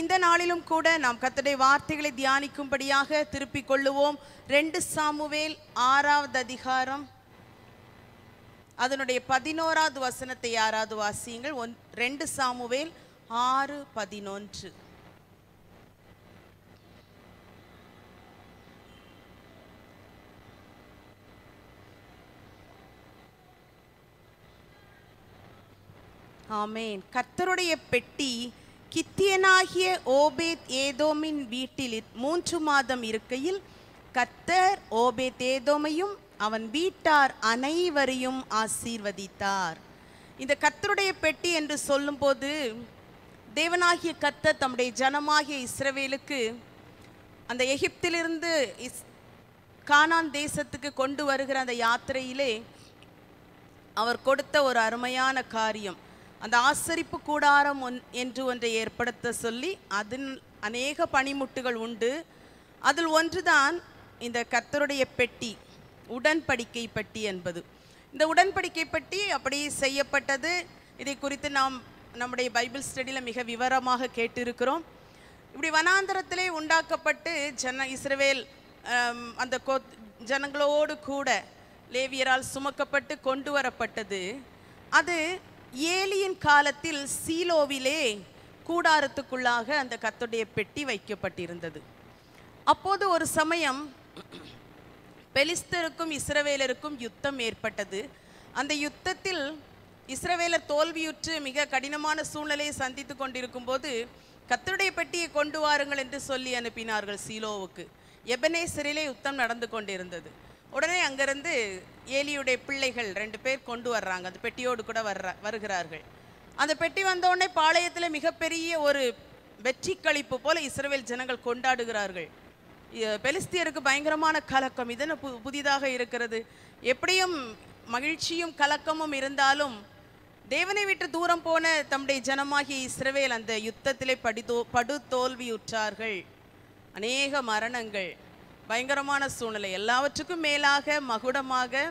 இந்த நாளிலும் கூட நாம் கத்தடை வார்த்தைகளை தியானிக்கும்படியாக திருப்பிக் கொள்ளுவோம். ரெண்டு சாமுவேல் ஆறாவது அதிகாரம். அதனுடைய பதினோராவது வசனத்தை யாராவது வாசியுங்கள். ஒன் ரெண்டு சாமுவேல் ஆறு பதினொன்று. ஆமேன். கர்த்தருடைய பெட்டி கித்தியனாகிய ஓபேத் ஏதோமின் வீட்டில் மூன்று மாதம் இருக்கையில் கத்தர் ஓபேத் ஏதோமையும் அவன் வீட்டார் அனைவரையும் ஆசீர்வதித்தார். இந்த கத்தருடைய பெட்டி என்று சொல்லும்போது தேவனாகிய கத்தர் தம்முடைய ஜனமாகிய இஸ்ரவேலுக்கு அந்த எகிப்திலிருந்து இஸ் கானான் தேசத்துக்கு கொண்டு வருகிற அந்த யாத்திரையிலே அவர் கொடுத்த ஒரு அருமையான காரியம். அந்த ஆசரிப்பு கூடாரம் ஒன் என்று ஒன்றை ஏற்படுத்த சொல்லி அதன் அநேக பனிமுட்டுகள் உண்டு. அதில் ஒன்றுதான் இந்த கர்த்தருடைய பெட்டி உடன்படிக்கை பெட்டி என்பது. இந்த உடன்படிக்கை பெட்டி அப்படி செய்யப்பட்டது. இதை குறித்து நாம் நம்முடைய பைபிள் ஸ்டடியில் மிக விவரமாக கேட்டிருக்கிறோம். இப்படி வனாந்தரத்திலே உண்டாக்கப்பட்டு ஜன இஸ்ரவேல் அந்த கோ ஜனங்களோடு கூட லேவியரால் சுமக்கப்பட்டு கொண்டு வரப்பட்டது. அது ஏலியின் காலத்தில் சீலோவிலே கூடாரத்துக்குள்ளாக அந்த கத்துடைய பெட்டி வைக்கப்பட்டிருந்தது. அப்போது ஒரு சமயம் பெலிஸ்தருக்கும் இஸ்ரவேலருக்கும் யுத்தம் ஏற்பட்டது. அந்த யுத்தத்தில் இஸ்ரவேலர் தோல்வியுற்று மிக கடினமான சூழ்நிலையை சந்தித்து கொண்டிருக்கும் போது கத்தருடைய பெட்டியை கொண்டு வாருங்கள் என்று சொல்லி அனுப்பினார்கள் சீலோவுக்கு. எபனேசரிலே யுத்தம் நடந்து கொண்டிருந்தது. உடனே அங்கிருந்து ஏலியுடைய பிள்ளைகள் ரெண்டு பேர் கொண்டு வர்றாங்க. அந்த பெட்டியோடு கூட வர்ற வருகிறார்கள். அந்த பெட்டி வந்த உடனே பாளையத்தில் மிகப்பெரிய ஒரு வெற்றி கழிப்பு போல இஸ்ரேல் ஜனங்கள் கொண்டாடுகிறார்கள். பெலிஸ்தியருக்கு பயங்கரமான கலக்கம். இதென்ன பு- புதிதாக இருக்கிறது? எப்படியும் மகிழ்ச்சியும் கலக்கமும் இருந்தாலும் தேவனை விட்டு தூரம் போன தம்முடைய ஜனமாகிய இஸ்ரவேல் அந்த யுத்தத்திலே படிதோ படு தோல்வியுற்றார்கள் அநேக மரணங்கள். பயங்கரமான சூழ்நிலை. எல்லாவற்றுக்கும் மேலாக மகுடமாக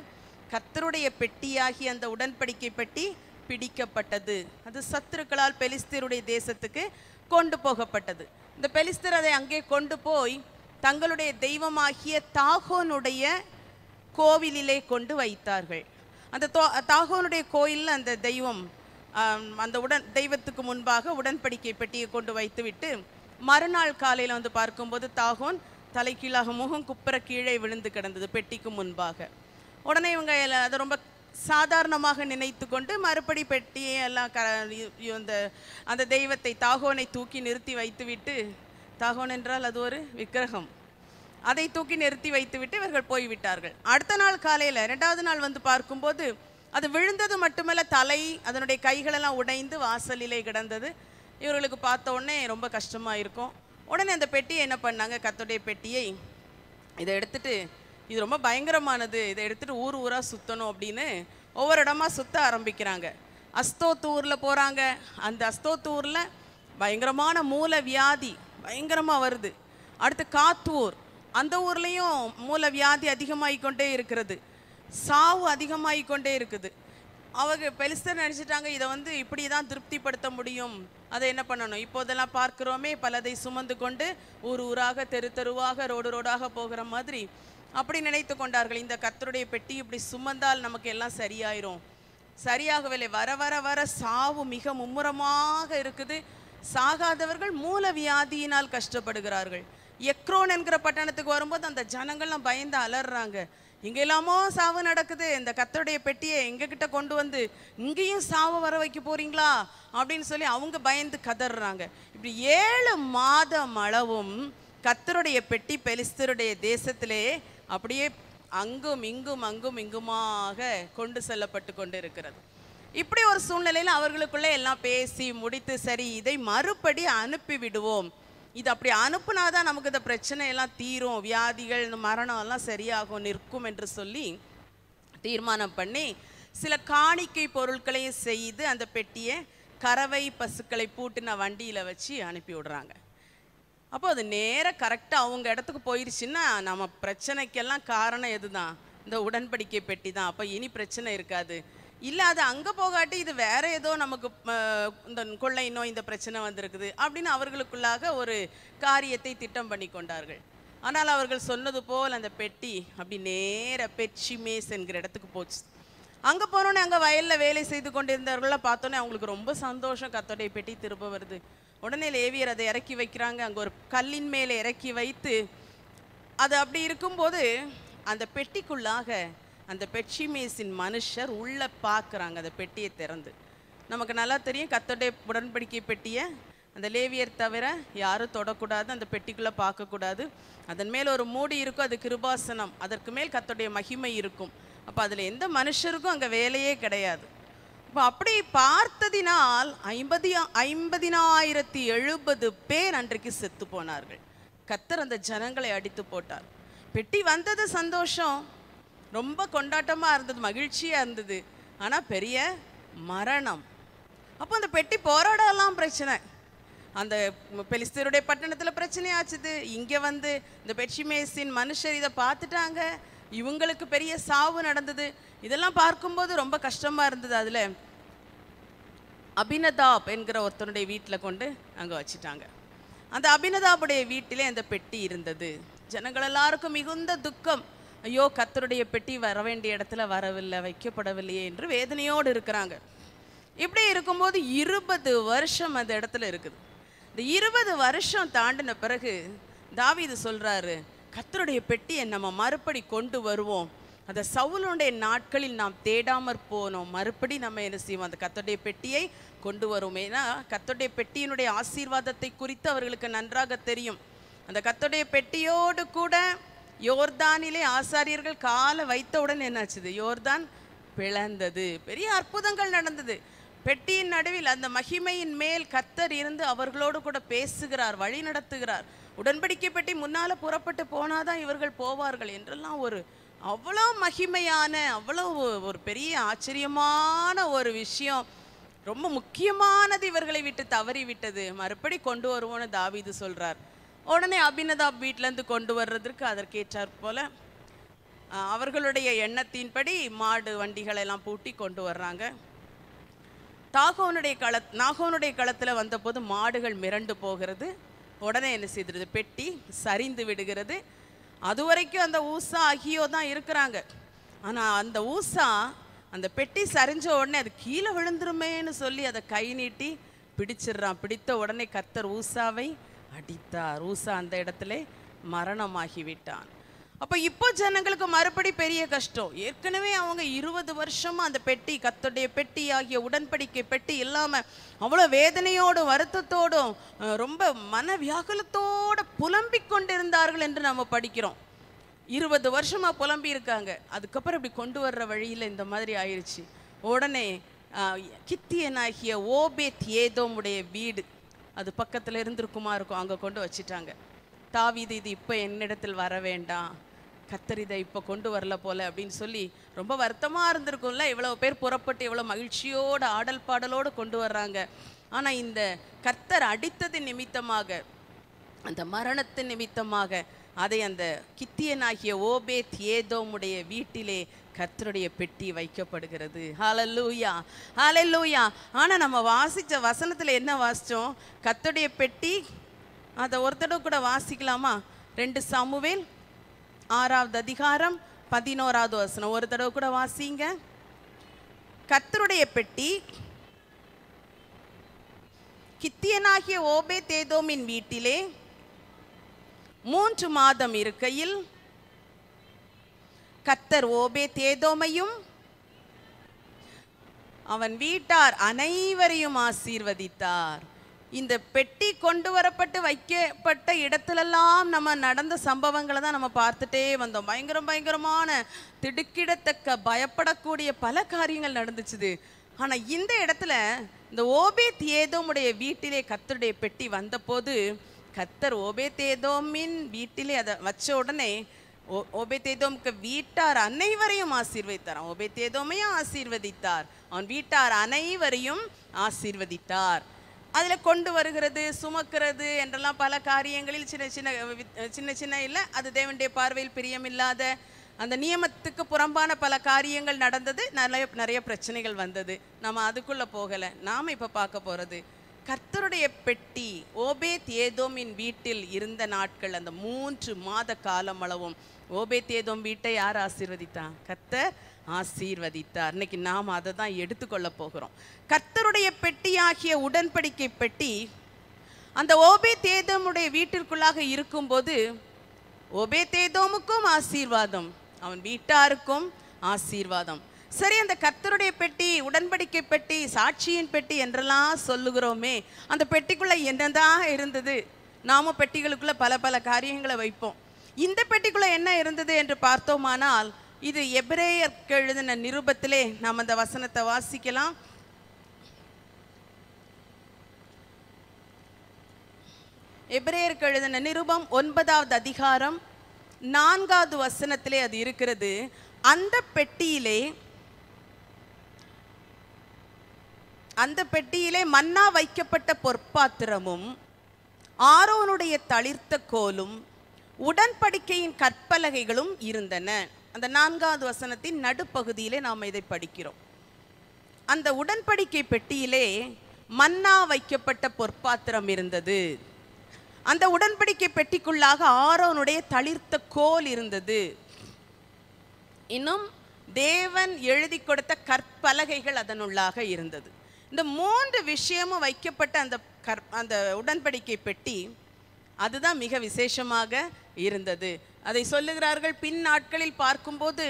கத்தருடைய பெட்டியாகி அந்த உடன்படிக்கை பெட்டி பிடிக்கப்பட்டது. அது சத்துருக்களால் பெலிஸ்தீருடைய தேசத்துக்கு கொண்டு போகப்பட்டது. இந்த பெலிஸ்தர் அதை அங்கே கொண்டு போய் தங்களுடைய தெய்வமாகிய தாகோனுடைய கோவிலிலே கொண்டு வைத்தார்கள். அந்த தோ தாகோனுடைய கோயிலில் அந்த தெய்வம் அந்த உடன் தெய்வத்துக்கு முன்பாக உடன்படிக்கை பெட்டியை கொண்டு வைத்துவிட்டு மறுநாள் காலையில் வந்து பார்க்கும்போது தாகோன் தலைகீழாக முகம் குப்புற கீழே விழுந்து கிடந்தது பெட்டிக்கு முன்பாக. உடனே இவங்க எல்லாம் அதை ரொம்ப சாதாரணமாக நினைத்து கொண்டு மறுபடி பெட்டியை எல்லாம் க இந்த அந்த அந்த தெய்வத்தை தாகோனை தூக்கி நிறுத்தி வைத்துவிட்டு தாகோன் என்றால் அது ஒரு விக்கிரகம். அதை தூக்கி நிறுத்தி வைத்துவிட்டு இவர்கள் போய்விட்டார்கள். அடுத்த நாள் காலையில் ரெண்டாவது நாள் வந்து பார்க்கும்போது அது விழுந்தது மட்டுமல்ல தலை அதனுடைய கைகளெல்லாம் உடைந்து வாசலிலே கிடந்தது. இவர்களுக்கு பார்த்த உடனே ரொம்ப கஷ்டமாக இருக்கும். உடனே அந்த பெட்டியை என்ன பண்ணாங்க? கத்துடைய பெட்டியை இதை எடுத்துட்டு இது ரொம்ப பயங்கரமானது இதை எடுத்துட்டு ஊர் ஊராக சுற்றணும் அப்படின்னு ஒவ்வொரு இடமா சுற்ற ஆரம்பிக்கிறாங்க. அஸ்தோத்தூரில் போகிறாங்க அந்த அஸ்தோத்தூரில் பயங்கரமான மூல வியாதி பயங்கரமாக வருது. அடுத்து காத்தூர். அந்த ஊர்லேயும் மூல வியாதி அதிகமாகிக்கொண்டே இருக்கிறது. சாவு அதிகமாகிக்கொண்டே இருக்குது. அவங்க பெலிஸ்தர் நினச்சிட்டாங்க இதை வந்து இப்படி தான் திருப்திப்படுத்த முடியும். அதை என்ன பண்ணணும்? இப்போதெல்லாம் பார்க்கிறோமே பலதை சுமந்து கொண்டு ஊர் ஊராக தெரு தெருவாக ரோடு ரோடாக போகிற மாதிரி அப்படி நினைத்து கொண்டார்கள். இந்த கத்தருடைய பெட்டி இப்படி சுமந்தால் நமக்கு எல்லாம் சரியாயிரும். சரியாகவில்லை. வர வர வர சாவு மிக மும்முரமாக இருக்குது. சாகாதவர்கள் மூல வியாதியினால் கஷ்டப்படுகிறார்கள். எக்ரோன் என்கிற பட்டணத்துக்கு வரும்போது அந்த ஜனங்கள்லாம் பயந்து அலறாங்க. இங்கெல்லாமோ சாவு நடக்குது. இந்த கத்தருடைய பெட்டியை எங்ககிட்ட கொண்டு வந்து இங்கேயும் சாவு வர வைக்க போறீங்களா? அப்படின்னு சொல்லி அவங்க பயந்து கதறாங்க. இப்படி ஏழு மாதம் அளவும் கத்தருடைய பெட்டி பெலிஸ்தருடைய தேசத்திலே அப்படியே அங்கும் இங்கும் அங்கும் இங்குமாக கொண்டு செல்லப்பட்டு கொண்டு இருக்கிறது இப்படி ஒரு சூழ்நிலையில் அவர்களுக்குள்ளே எல்லாம் பேசி முடித்து சரி இதை மறுபடி அனுப்பி விடுவோம் இது அப்படி அனுப்புனாதான் நமக்கு இந்த பிரச்சனையெல்லாம் தீரும். வியாதிகள் இந்த மரணம் எல்லாம் சரியாகும் நிற்கும் என்று சொல்லி தீர்மானம் பண்ணி சில காணிக்கை பொருட்களையும் செய்து அந்த பெட்டியை கறவை பசுக்களை பூட்டின வண்டியில் வச்சு அனுப்பி விடுறாங்க. அப்போ அது நேராக கரெக்டாக அவங்க இடத்துக்கு போயிடுச்சுன்னா நம்ம பிரச்சனைக்கெல்லாம் காரணம் எதுதான்? இந்த உடன்படிக்கை பெட்டி தான். அப்போ இனி பிரச்சனை இருக்காது. இல்லை அது அங்கே போகாட்டி இது வேற ஏதோ நமக்கு இந்த கொள்ளை நோய் இந்த பிரச்சனை வந்திருக்குது அப்படின்னு அவர்களுக்குள்ளாக ஒரு காரியத்தை திட்டம் பண்ணி கொண்டார்கள். ஆனால் அவர்கள் சொன்னது போல் அந்த பெட்டி அப்படி நேர பெட்சிமேஸ் என்கிற இடத்துக்கு போச்சு. அங்கே போனோன்னே அங்கே வயலில் வேலை செய்து கொண்டிருந்தவர்கள பார்த்தோன்னே அவங்களுக்கு ரொம்ப சந்தோஷம். கத்தோடைய பெட்டி திரும்ப வருது. உடனே லேவியர் அதை இறக்கி வைக்கிறாங்க. அங்கே ஒரு கல்லின் மேலே இறக்கி வைத்து அது அப்படி இருக்கும்போது அந்த பெட்டிக்குள்ளாக அந்த பெட்சிமேஸின் மனுஷர் உள்ளே பார்க்குறாங்க அந்த பெட்டியை திறந்து. நமக்கு நல்லா தெரியும் கத்தோடைய உடன்படிக்கை பெட்டியை அந்த லேவியர் தவிர யாரும் தொடக்கூடாது அந்த பெட்டிக்குள்ளே பார்க்கக்கூடாது. அதன் மேல் ஒரு மூடி இருக்கும் அது கிருபாசனம். அதற்கு மேல் கத்தோடைய மகிமை இருக்கும். அப்போ அதில் எந்த மனுஷருக்கும் அங்கே வேலையே கிடையாது. இப்போ அப்படி பார்த்ததினால் ஐம்பதி ஐம்பதினாயிரத்தி எழுபது பேர் அன்றைக்கு செத்து போனார்கள். கத்தர் அந்த ஜனங்களை அடித்து போட்டார். பெட்டி வந்தது சந்தோஷம். ரொம்ப கொண்டாட்டமாக இருந்தது மகிழ்ச்சியாக இருந்தது. ஆனால் பெரிய மரணம். அப்போ அந்த பெட்டி போராடலாம் பிரச்சனை. அந்த பெலிஸ்தருடைய பட்டணத்தில் பிரச்சனையாச்சுது இங்கே வந்து இந்த பெட்ஷிமேஸின் மனுஷர் இதை பார்த்துட்டாங்க. இவங்களுக்கு பெரிய சாவு நடந்தது. இதெல்லாம் பார்க்கும்போது ரொம்ப கஷ்டமாக இருந்தது அதில். அபினதாப் என்கிற ஒருத்தனுடைய வீட்டில் கொண்டு அங்கே வச்சிட்டாங்க. அந்த அபினதாபுடைய வீட்டிலே அந்த பெட்டி இருந்தது. ஜனங்கள் எல்லாருக்கும் மிகுந்த துக்கம். ஐயோ கத்தருடைய பெட்டி வர வேண்டிய இடத்துல வரவில்லை வைக்கப்படவில்லையே என்று வேதனையோடு இருக்கிறாங்க. இப்படி இருக்கும்போது இருபது வருஷம் அந்த இடத்துல இருக்குது. இந்த இருபது வருஷம் தாண்டின பிறகு தாவிது சொல்கிறாரு கத்தருடைய பெட்டியை நம்ம மறுபடி கொண்டு வருவோம். அந்த சவுலுடைய நாட்களில் நாம் தேடாமற் போனோம். மறுபடி நம்ம என்ன செய்வோம்? அந்த கத்தருடைய பெட்டியை கொண்டு வருவோம். ஏன்னா கத்தருடைய பெட்டியினுடைய ஆசீர்வாதத்தை குறித்து அவர்களுக்கு நன்றாக தெரியும். அந்த கத்தோடைய பெட்டியோடு கூட யோர்தானிலே ஆசாரியர்கள் காலை வைத்தவுடன் என்னாச்சுது? யோர்தான் பிளந்தது. பெரிய அற்புதங்கள் நடந்தது. பெட்டியின் நடுவில் அந்த மகிமையின் மேல் கத்தர் இருந்து அவர்களோடு கூட பேசுகிறார் வழி நடத்துகிறார். உடன்படிக்கை பெட்டி முன்னால் புறப்பட்டு போனாதான் இவர்கள் போவார்கள் என்றெல்லாம் ஒரு அவ்வளோ மகிமையான அவ்வளோ ஒரு பெரிய ஆச்சரியமான ஒரு விஷயம். ரொம்ப முக்கியமானது இவர்களை விட்டு தவறி விட்டது மறுபடி கொண்டு வருவோன்னு தாவீது சொல்றார். உடனே அபினதாப் வீட்டிலேருந்து கொண்டு வர்றதற்கு அதற்கேற்றாற் போல அவர்களுடைய எண்ணத்தின்படி மாடு வண்டிகளை எல்லாம் பூட்டி கொண்டு வர்றாங்க. தாகோனுடைய கள நாகோனுடைய களத்தில் வந்தபோது மாடுகள் மிரண்டு போகிறது. உடனே என்ன செய்திருது பெட்டி சரிந்து விடுகிறது. அது வரைக்கும் அந்த ஊசா அகியோ தான் இருக்கிறாங்க. ஆனால் அந்த ஊசா அந்த பெட்டி சரிஞ்ச உடனே அது கீழே விழுந்துருமேன்னு சொல்லி அதை கை நீட்டி பிடிச்சிடுறான். பிடித்த உடனே கத்தர் ஊசாவை அடித்தார். ரூசா அந்த இடத்துல மரணமாகி விட்டான் அப்போ இப்போ ஜனங்களுக்கு மறுபடி பெரிய கஷ்டம். ஏற்கனவே அவங்க இருபது வருஷமாக அந்த பெட்டி கத்தோடைய பெட்டி ஆகிய உடன்படிக்கை பெட்டி இல்லாமல் அவ்வளோ வேதனையோடும் வருத்தத்தோடும் ரொம்ப மன வியாகுலத்தோட புலம்பிக் கொண்டிருந்தார்கள் என்று நம்ம படிக்கிறோம். இருபது வருஷமாக புலம்பி இருக்காங்க. அதுக்கப்புறம் இப்படி கொண்டு வர்ற வழியில் இந்த மாதிரி ஆயிடுச்சு உடனே கித்தியனாகிய ஓபேத் ஏதோமுடைய வீடு அது பக்கத்துல இருந்திருக்குமா இருக்கும் அங்க கொண்டு வச்சிட்டாங்க. தாவி இது இப்போ என்னிடத்தில் வர வேண்டாம். கத்தர் இதை இப்போ கொண்டு வரல போல அப்படின்னு சொல்லி ரொம்ப வருத்தமாக இருந்திருக்கும்ல. இவ்வளோ பேர் புறப்பட்டு இவ்வளோ மகிழ்ச்சியோட ஆடல் பாடலோடு கொண்டு வர்றாங்க. ஆனால் இந்த கர்த்தர் அடித்தது நிமித்தமாக அந்த மரணத்தின் நிமித்தமாக அதை அந்த கித்தியனாகிய ஓபேத் ஏதோமுடைய வீட்டிலே கர்த்தருடைய பெட்டி வைக்கப்படுகிறது. ஹலல்லூயா ஹலல்லூயா ஆனால் நம்ம வாசிச்ச வசனத்தில் என்ன வாசிச்சோம்? கர்த்தருடைய பெட்டி அதை ஒரு தடவை கூட வாசிக்கலாமா? ரெண்டு சமுவேல் ஆறாவது அதிகாரம் பதினோராவது வசனம். ஒரு தடவை கூட வாசிங்க. கர்த்தருடைய பெட்டி கித்தியனாகிய ஓபே தேதோமின் வீட்டிலே மூன்று மாதம் இருக்கையில் கத்தர் ஓபே தேதோமையும் அவன் வீட்டார் அனைவரையும் ஆசீர்வதித்தார். இந்த பெட்டி கொண்டு வரப்பட்டு வைக்கப்பட்ட இடத்துலெல்லாம் நம்ம நடந்த சம்பவங்களை தான் நம்ம பார்த்துட்டே வந்தோம். பயங்கரம் பயங்கரமான திடுக்கிடத்தக்க பயப்படக்கூடிய பல காரியங்கள் நடந்துச்சுது. ஆனா இந்த இடத்துல இந்த ஓபே ஏதோமுடைய வீட்டிலே கத்தருடைய பெட்டி வந்தபோது கத்தர் ஓபேதேதோமின் வீட்டிலே அதை வச்ச உடனே ஓ- ஓபேதேதோமுக்கு வீட்டார் அனைவரையும் ஆசீர்வதித்தார் ஓபேதேதோமையும் ஆசீர்வதித்தார். அவன் வீட்டார் அனைவரையும் ஆசீர்வதித்தார். அதில் கொண்டு வருகிறது சுமக்கிறது என்றெல்லாம் பல காரியங்களில் சின்ன சின்ன சின்ன சின்ன இல்லை அது தேவனுடைய பார்வையில் பிரியமில்லாத அந்த நியமத்துக்கு புறம்பான பல காரியங்கள் நடந்தது. நிறைய நிறைய பிரச்சனைகள் வந்தது. நம்ம அதுக்குள்ளே போகலை. நாம இப்போ பார்க்க போறது கர்த்தருடைய பெட்டி ஓபே தேதோமின் வீட்டில் இருந்த நாட்கள் அந்த மூன்று மாத காலம் அளவும் ஓபே தேதோம் வீட்டை யார் ஆசீர்வதித்தான் கர்த்தர் ஆசீர்வதித்தார். இன்னைக்கு நாம் அதை தான் எடுத்துக்கொள்ள போகிறோம். கர்த்தருடைய பெட்டியாகிய உடன்படிக்கை பெட்டி அந்த ஓபே தேதோமுடைய வீட்டிற்குள்ளாக இருக்கும்போது ஓபே தேதோமுக்கும் ஆசீர்வாதம் அவன் வீட்டாருக்கும் ஆசீர்வாதம். சரி அந்த கர்த்தருடைய பெட்டி உடன்படிக்கை பெட்டி சாட்சியின் பெட்டி என்றெல்லாம் சொல்லுகிறோமே அந்த பெட்டிக்குள்ளே என்னதான் இருந்தது? நாம பெட்டிகளுக்குள்ள பல பல காரியங்களை வைப்போம். இந்த பெட்டிக்குள்ளே என்ன இருந்தது என்று பார்த்தோமானால் இது எபிரேயருக்கு எழுதின நிருபத்திலே நாம் அந்த வசனத்தை வாசிக்கலாம். எபிரேயருக்கு எழுதின நிருபம் ஒன்பதாவது அதிகாரம் நான்காவது வசனத்திலே அது இருக்கிறது. அந்த பெட்டியிலே அந்த பெட்டியிலே மன்னா வைக்கப்பட்ட பொற்பாத்திரமும் ஆரோனுடைய தளிர்த்த கோலும் உடன்படிக்கையின் கற்பலகைகளும் இருந்தன. அந்த நான்காவது வசனத்தின் நடுப்பகுதியிலே நாம் இதை படிக்கிறோம். அந்த உடன்படிக்கை பெட்டியிலே மன்னா வைக்கப்பட்ட பொற்பாத்திரம் இருந்தது. அந்த உடன்படிக்கை பெட்டிக்குள்ளாக ஆரோனுடைய தளிர்த்த கோல் இருந்தது. இன்னும் தேவன் எழுதி கொடுத்த கற்பலகைகள் அதனுள்ளாக இருந்தது. இந்த மூன்று விஷயமும் வைக்கப்பட்ட அந்த கற் அந்த உடன்படிக்கை பெட்டி அதுதான் மிக விசேஷமாக இருந்தது. அதை சொல்லுகிறார்கள் பின் நாட்களில் பார்க்கும்போது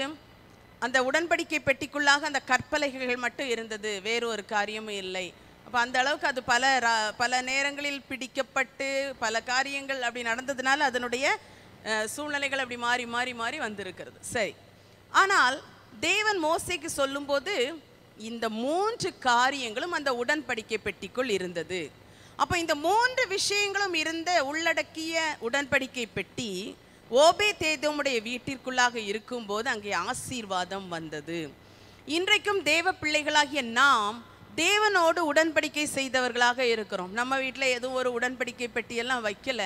அந்த உடன்படிக்கை பெட்டிக்குள்ளாக அந்த கற்பலகைகள் மட்டும் இருந்தது வேறு ஒரு காரியமும் இல்லை. அப்போ அந்த அளவுக்கு அது பல ரா- பல நேரங்களில் பிடிக்கப்பட்டு பல காரியங்கள் அப்படி நடந்ததுனால அதனுடைய சூழ்நிலைகள் அப்படி மாறி மாறி மாறி வந்திருக்கிறது. சரி. ஆனால் தேவன் மோசைக்கு சொல்லும்போது இந்த மூன்று காரியங்களும் அந்த உடன்படிக்கை பெட்டிக்குள் இருந்தது. அப்போ இந்த மூன்று விஷயங்களும் இருந்த உள்ளடக்கிய உடன்படிக்கை பெட்டி ஓபே தேதோமுடைய வீட்டிற்குள்ளாக இருக்கும்போது அங்கே ஆசீர்வாதம் வந்தது. இன்றைக்கும் தேவ பிள்ளைகளாகிய நாம் தேவனோடு உடன்படிக்கை செய்தவர்களாக இருக்கிறோம். நம்ம வீட்டில் எதுவும் ஒரு உடன்படிக்கை பெட்டியெல்லாம் வைக்கல.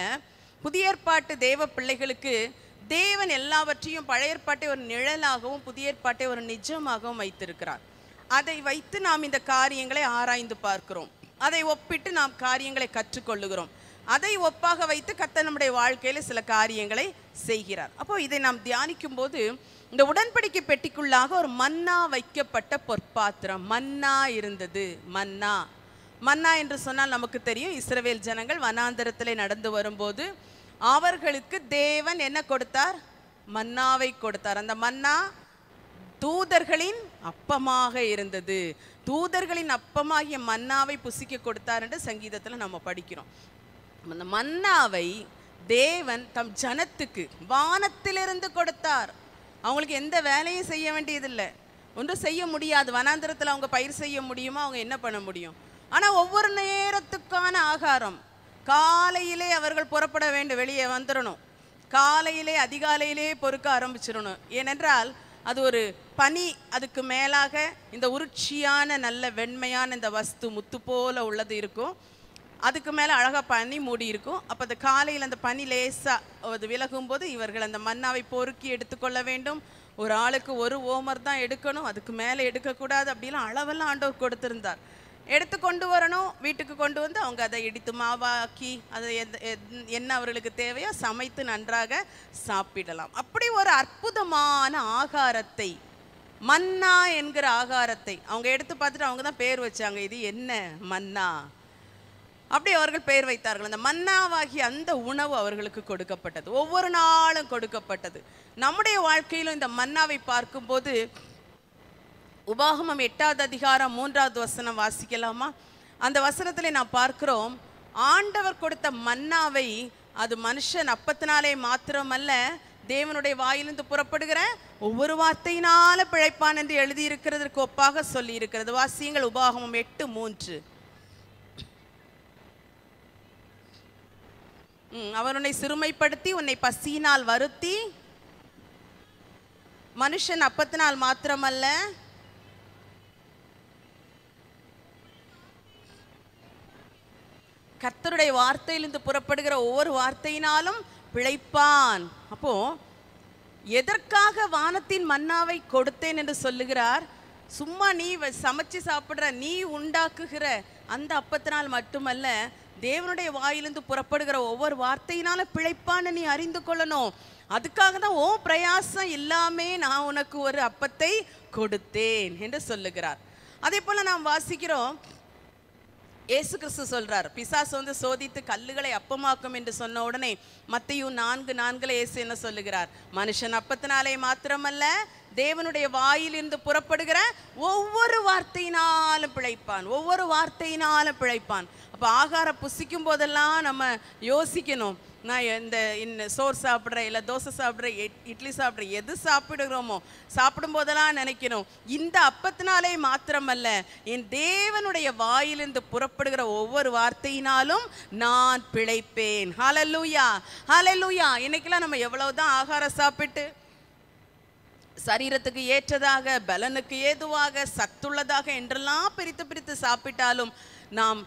புதிய ஏற்பாட்டு தேவ பிள்ளைகளுக்கு தேவன் எல்லாவற்றையும் பழைய ஏற்பாட்டை ஒரு நிழலாகவும் புதிய ஏற்பாட்டை ஒரு நிஜமாகவும் வைத்திருக்கிறார். அதை வைத்து நாம் இந்த காரியங்களை ஆராய்ந்து பார்க்கிறோம். அதை ஒப்பிட்டு நாம் காரியங்களை கற்றுக்கொள்ளுகிறோம். அதை ஒப்பாக வைத்து கர்த்தர் நம்முடைய வாழ்க்கையில் சில காரியங்களை செய்கிறார். அப்போ இதை நாம் தியானிக்கும் போது இந்த உடன்படிக்கை பெட்டிக்குள்ளாக ஒரு மன்னா வைக்கப்பட்ட பொற்பாத்திரம் மன்னா இருந்தது மன்னா. மன்னா என்று சொன்னால் நமக்கு தெரியும் இஸ்ரவேல் ஜனங்கள் வனாந்தரத்தில் நடந்து வரும்போது அவர்களுக்கு தேவன் என்ன கொடுத்தார்? மன்னாவை கொடுத்தார். அந்த மன்னா தூதர்களின் அப்பமாக இருந்தது. தூதர்களின் அப்பமாகிய மன்னாவை புசிக்க கொடுத்தார் என்று சங்கீதத்தில் நம்ம படிக்கிறோம். அந்த மன்னாவை தேவன் தம் ஜனத்துக்கு வானத்திலிருந்து கொடுத்தார். அவங்களுக்கு எந்த வேலையும் செய்ய வேண்டியதில்லை. ஒன்றும் செய்ய முடியாது. வனாந்திரத்தில் அவங்க பயிர் செய்ய முடியுமா? அவங்க என்ன பண்ண முடியும்? ஆனால் ஒவ்வொரு நேரத்துக்கான ஆகாரம். காலையிலே அவர்கள் புறப்பட வேண்டும். வெளியே வந்துடணும் காலையிலே அதிகாலையிலே பொறுக்க ஆரம்பிச்சிடணும். ஏனென்றால் அது ஒரு பனி அதுக்கு மேலாக இந்த உருட்சியான நல்ல வெண்மையான இந்த வஸ்து முத்து போல உள்ளது இருக்கும். அதுக்கு மேலே அழகாக பனி மூடி இருக்கும். அப்போ அந்த காலையில் அந்த பனி லேசாக அது விலகும்போது இவர்கள் அந்த மன்னாவை பொறுக்கி எடுத்துக்கொள்ள வேண்டும். ஒரு ஆளுக்கு ஒரு ஓமர் தான் எடுக்கணும். அதுக்கு மேலே எடுக்கக்கூடாது அப்படிலாம் அளவெல்லாம் ஆண்டவர் கொடுத்திருந்தார். எடுத்து கொண்டு வரணும் வீட்டுக்கு கொண்டு வந்து அவங்க அதை இடித்து மாவாக்கி அதை எந்த- என்ன அவர்களுக்கு தேவையோ சமைத்து நன்றாக சாப்பிடலாம். அப்படி ஒரு அற்புதமான ஆகாரத்தை மன்னா என்கிற ஆகாரத்தை அவங்க எடுத்து பார்த்துட்டு அவங்க தான் பேர் வச்சாங்க இது என்ன மன்னா? அப்படி அவர்கள் பெயர் வைத்தார்கள். அந்த மன்னாவாகி அந்த உணவு அவர்களுக்கு கொடுக்கப்பட்டது. ஒவ்வொரு நாளும் கொடுக்கப்பட்டது. நம்முடைய வாழ்க்கையிலும் இந்த மன்னாவை பார்க்கும்போது உபாகமம் எட்டாவது அதிகாரம் மூன்றாவது வசனம் வாசிக்கலாமா? அந்த வசனத்தில் நான் பார்க்கிறோம் ஆண்டவர் கொடுத்த மன்னாவை அது மனுஷன் அப்பத்தினாலே மாத்திரமல்ல தேவனுடைய வாயிலிருந்து புறப்படுகிற ஒவ்வொரு வார்த்தையினால பிழைப்பான் என்று எழுதியிருக்கிறதற்கு ஒப்பாக சொல்லி இருக்கிறது வாசியங்கள் உபாகமம் எட்டு மூன்று. ம், அவர் உன்னை சிறுமைப்படுத்தி உன்னை பசியினால் வருத்தி மனுஷன் அப்பத்தினால் மாத்திரமல்ல கர்த்தருடைய வார்த்தையிலிருந்து புறப்படுகிற ஒவ்வொரு வார்த்தையினாலும் பிழைப்பான். அப்போ எதற்காக வானத்தின் மன்னாவை கொடுத்தேன் என்று சொல்லுகிறார்? சும்மா நீ வ- சமைச்சு சாப்பிடுற நீ உண்டாக்குகிற அந்த அப்பத்தினால் மட்டுமல்ல தேவனுடைய வாயிலிருந்து புறப்படுகிற ஒவ்வொரு வார்த்தையினால பிழைப்பான்னு நீ அறிந்து கொள்ளணும். அதுக்காக தான் ஓ பிரயாசம் இல்லாமே நான் உனக்கு ஒரு அப்பத்தை கொடுத்தேன் என்று சொல்லுகிறார். அதே போல நாம் வாசிக்கிறோம் இயேசு கிறிஸ்து சொல்றார் பிசாசு வந்து சோதித்து கல்லுகளை அப்பமாக்கும் என்று சொன்ன உடனே மத்தையும் நான்கு நான்குல இயேசு என்ன சொல்லுகிறார் மனுஷன் அப்பத்தினாலே மாத்திரமல்ல தேவனுடைய வாயிலிருந்து புறப்படுகிற ஒவ்வொரு வார்த்தையினாலும் பிழைப்பான் ஒவ்வொரு வார்த்தையினாலும் பிழைப்பான். அப்போ ஆகாரம் புசிக்கும் போதெல்லாம் நம்ம யோசிக்கணும் நான் இந்த இந்த சோறு சாப்பிட்றேன் இல்லை தோசை சாப்பிட்றேன் இட்லி சாப்பிட்றேன் எது சாப்பிடுகிறோமோ சாப்பிடும் போதெல்லாம் நினைக்கணும். இந்த அப்பத்தினாலே மாத்திரமல்ல என் தேவனுடைய வாயிலிருந்து புறப்படுகிற ஒவ்வொரு வார்த்தையினாலும் நான் பிழைப்பேன். ஹலலூயா ஹலலூயா இன்னைக்கெல்லாம் நம்ம எவ்வளவுதான் ஆகாரம் சாப்பிட்டு சரீரத்துக்கு ஏற்றதாக பலனுக்கு ஏதுவாக சத்துள்ளதாக என்றெல்லாம் பிரித்து பிரித்து சாப்பிட்டாலும் நாம்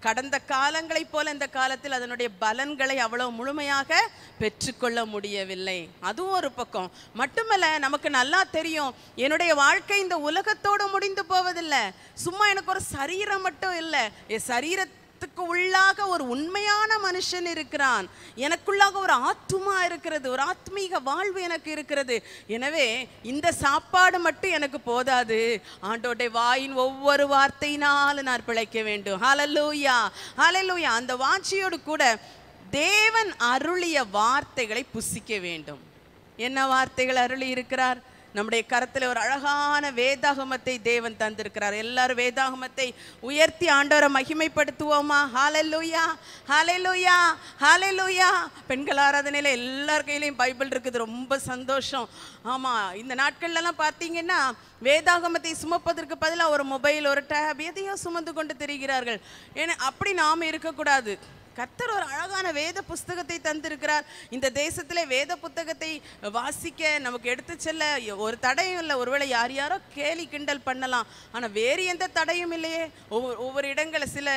கடந்த காலங்களைப் போல இந்த காலத்தில் அதனுடைய பலன்களை அவ்வளவு முழுமையாக பெற்றுக்கொள்ள முடியவில்லை. அதுவும் ஒரு பக்கம். மட்டுமல்ல நமக்கு நல்லா தெரியும் என்னுடைய வாழ்க்கை இந்த உலகத்தோடு முடிந்து போவதில்லை. சும்மா எனக்கு ஒரு சரீரம் மட்டும் இல்லை. என் சரீரத்துக்கு உள்ளாக ஒரு உண்மையான மனுஷன் இருக்கிறான். எனக்குள்ளாக ஒரு ஆத்மா இருக்கிறது ஒரு ஆத்மீக வாழ்வு எனக்கு இருக்கிறது. எனவே இந்த சாப்பாடு மட்டும் எனக்கு போதாது. ஆண்டோடைய வாயின் ஒவ்வொரு வார்த்தையினாலும் நான் பிழைக்க வேண்டும். ஹலலூயா ஹலலூயா அந்த வாட்சியோடு கூட தேவன் அருளிய வார்த்தைகளை புசிக்க வேண்டும். என்ன வார்த்தைகள் அருளி இருக்கிறார்? நம்முடைய கரத்தில் ஒரு அழகான வேதாகமத்தை தேவன் தந்திருக்கிறார். எல்லாரும் வேதாகமத்தை உயர்த்தி ஆண்டவரை மகிமைப்படுத்துவோமா? ஹாலல்லூயா ஹாலல்லூயா ஹாலல்லூயா பெண்கள் ஆராதனையில எல்லார் கையிலையும் பைபிள் இருக்குது. ரொம்ப சந்தோஷம். ஆமா இந்த நாட்கள்லாம் பார்த்தீங்கன்னா வேதாகமத்தை சுமப்பதற்கு பதிலாக ஒரு மொபைல் ஒரு டேப் எதையோ சுமந்து கொண்டு திரிகிறார்கள். ஏன்னா அப்படி நாம இருக்கக்கூடாது. கர்த்தர் ஒரு அழகான வேத புஸ்தகத்தை தந்திருக்கிறார். இந்த தேசத்தில் வேத புத்தகத்தை வாசிக்க நமக்கு எடுத்து செல்ல ஒரு தடையும் இல்லை. ஒருவேளை யார் யாரோ கேலி கிண்டல் பண்ணலாம். ஆனால் வேறு எந்த தடையும் இல்லையே. ஒவ்வொரு ஒவ்வொரு இடங்களில் சில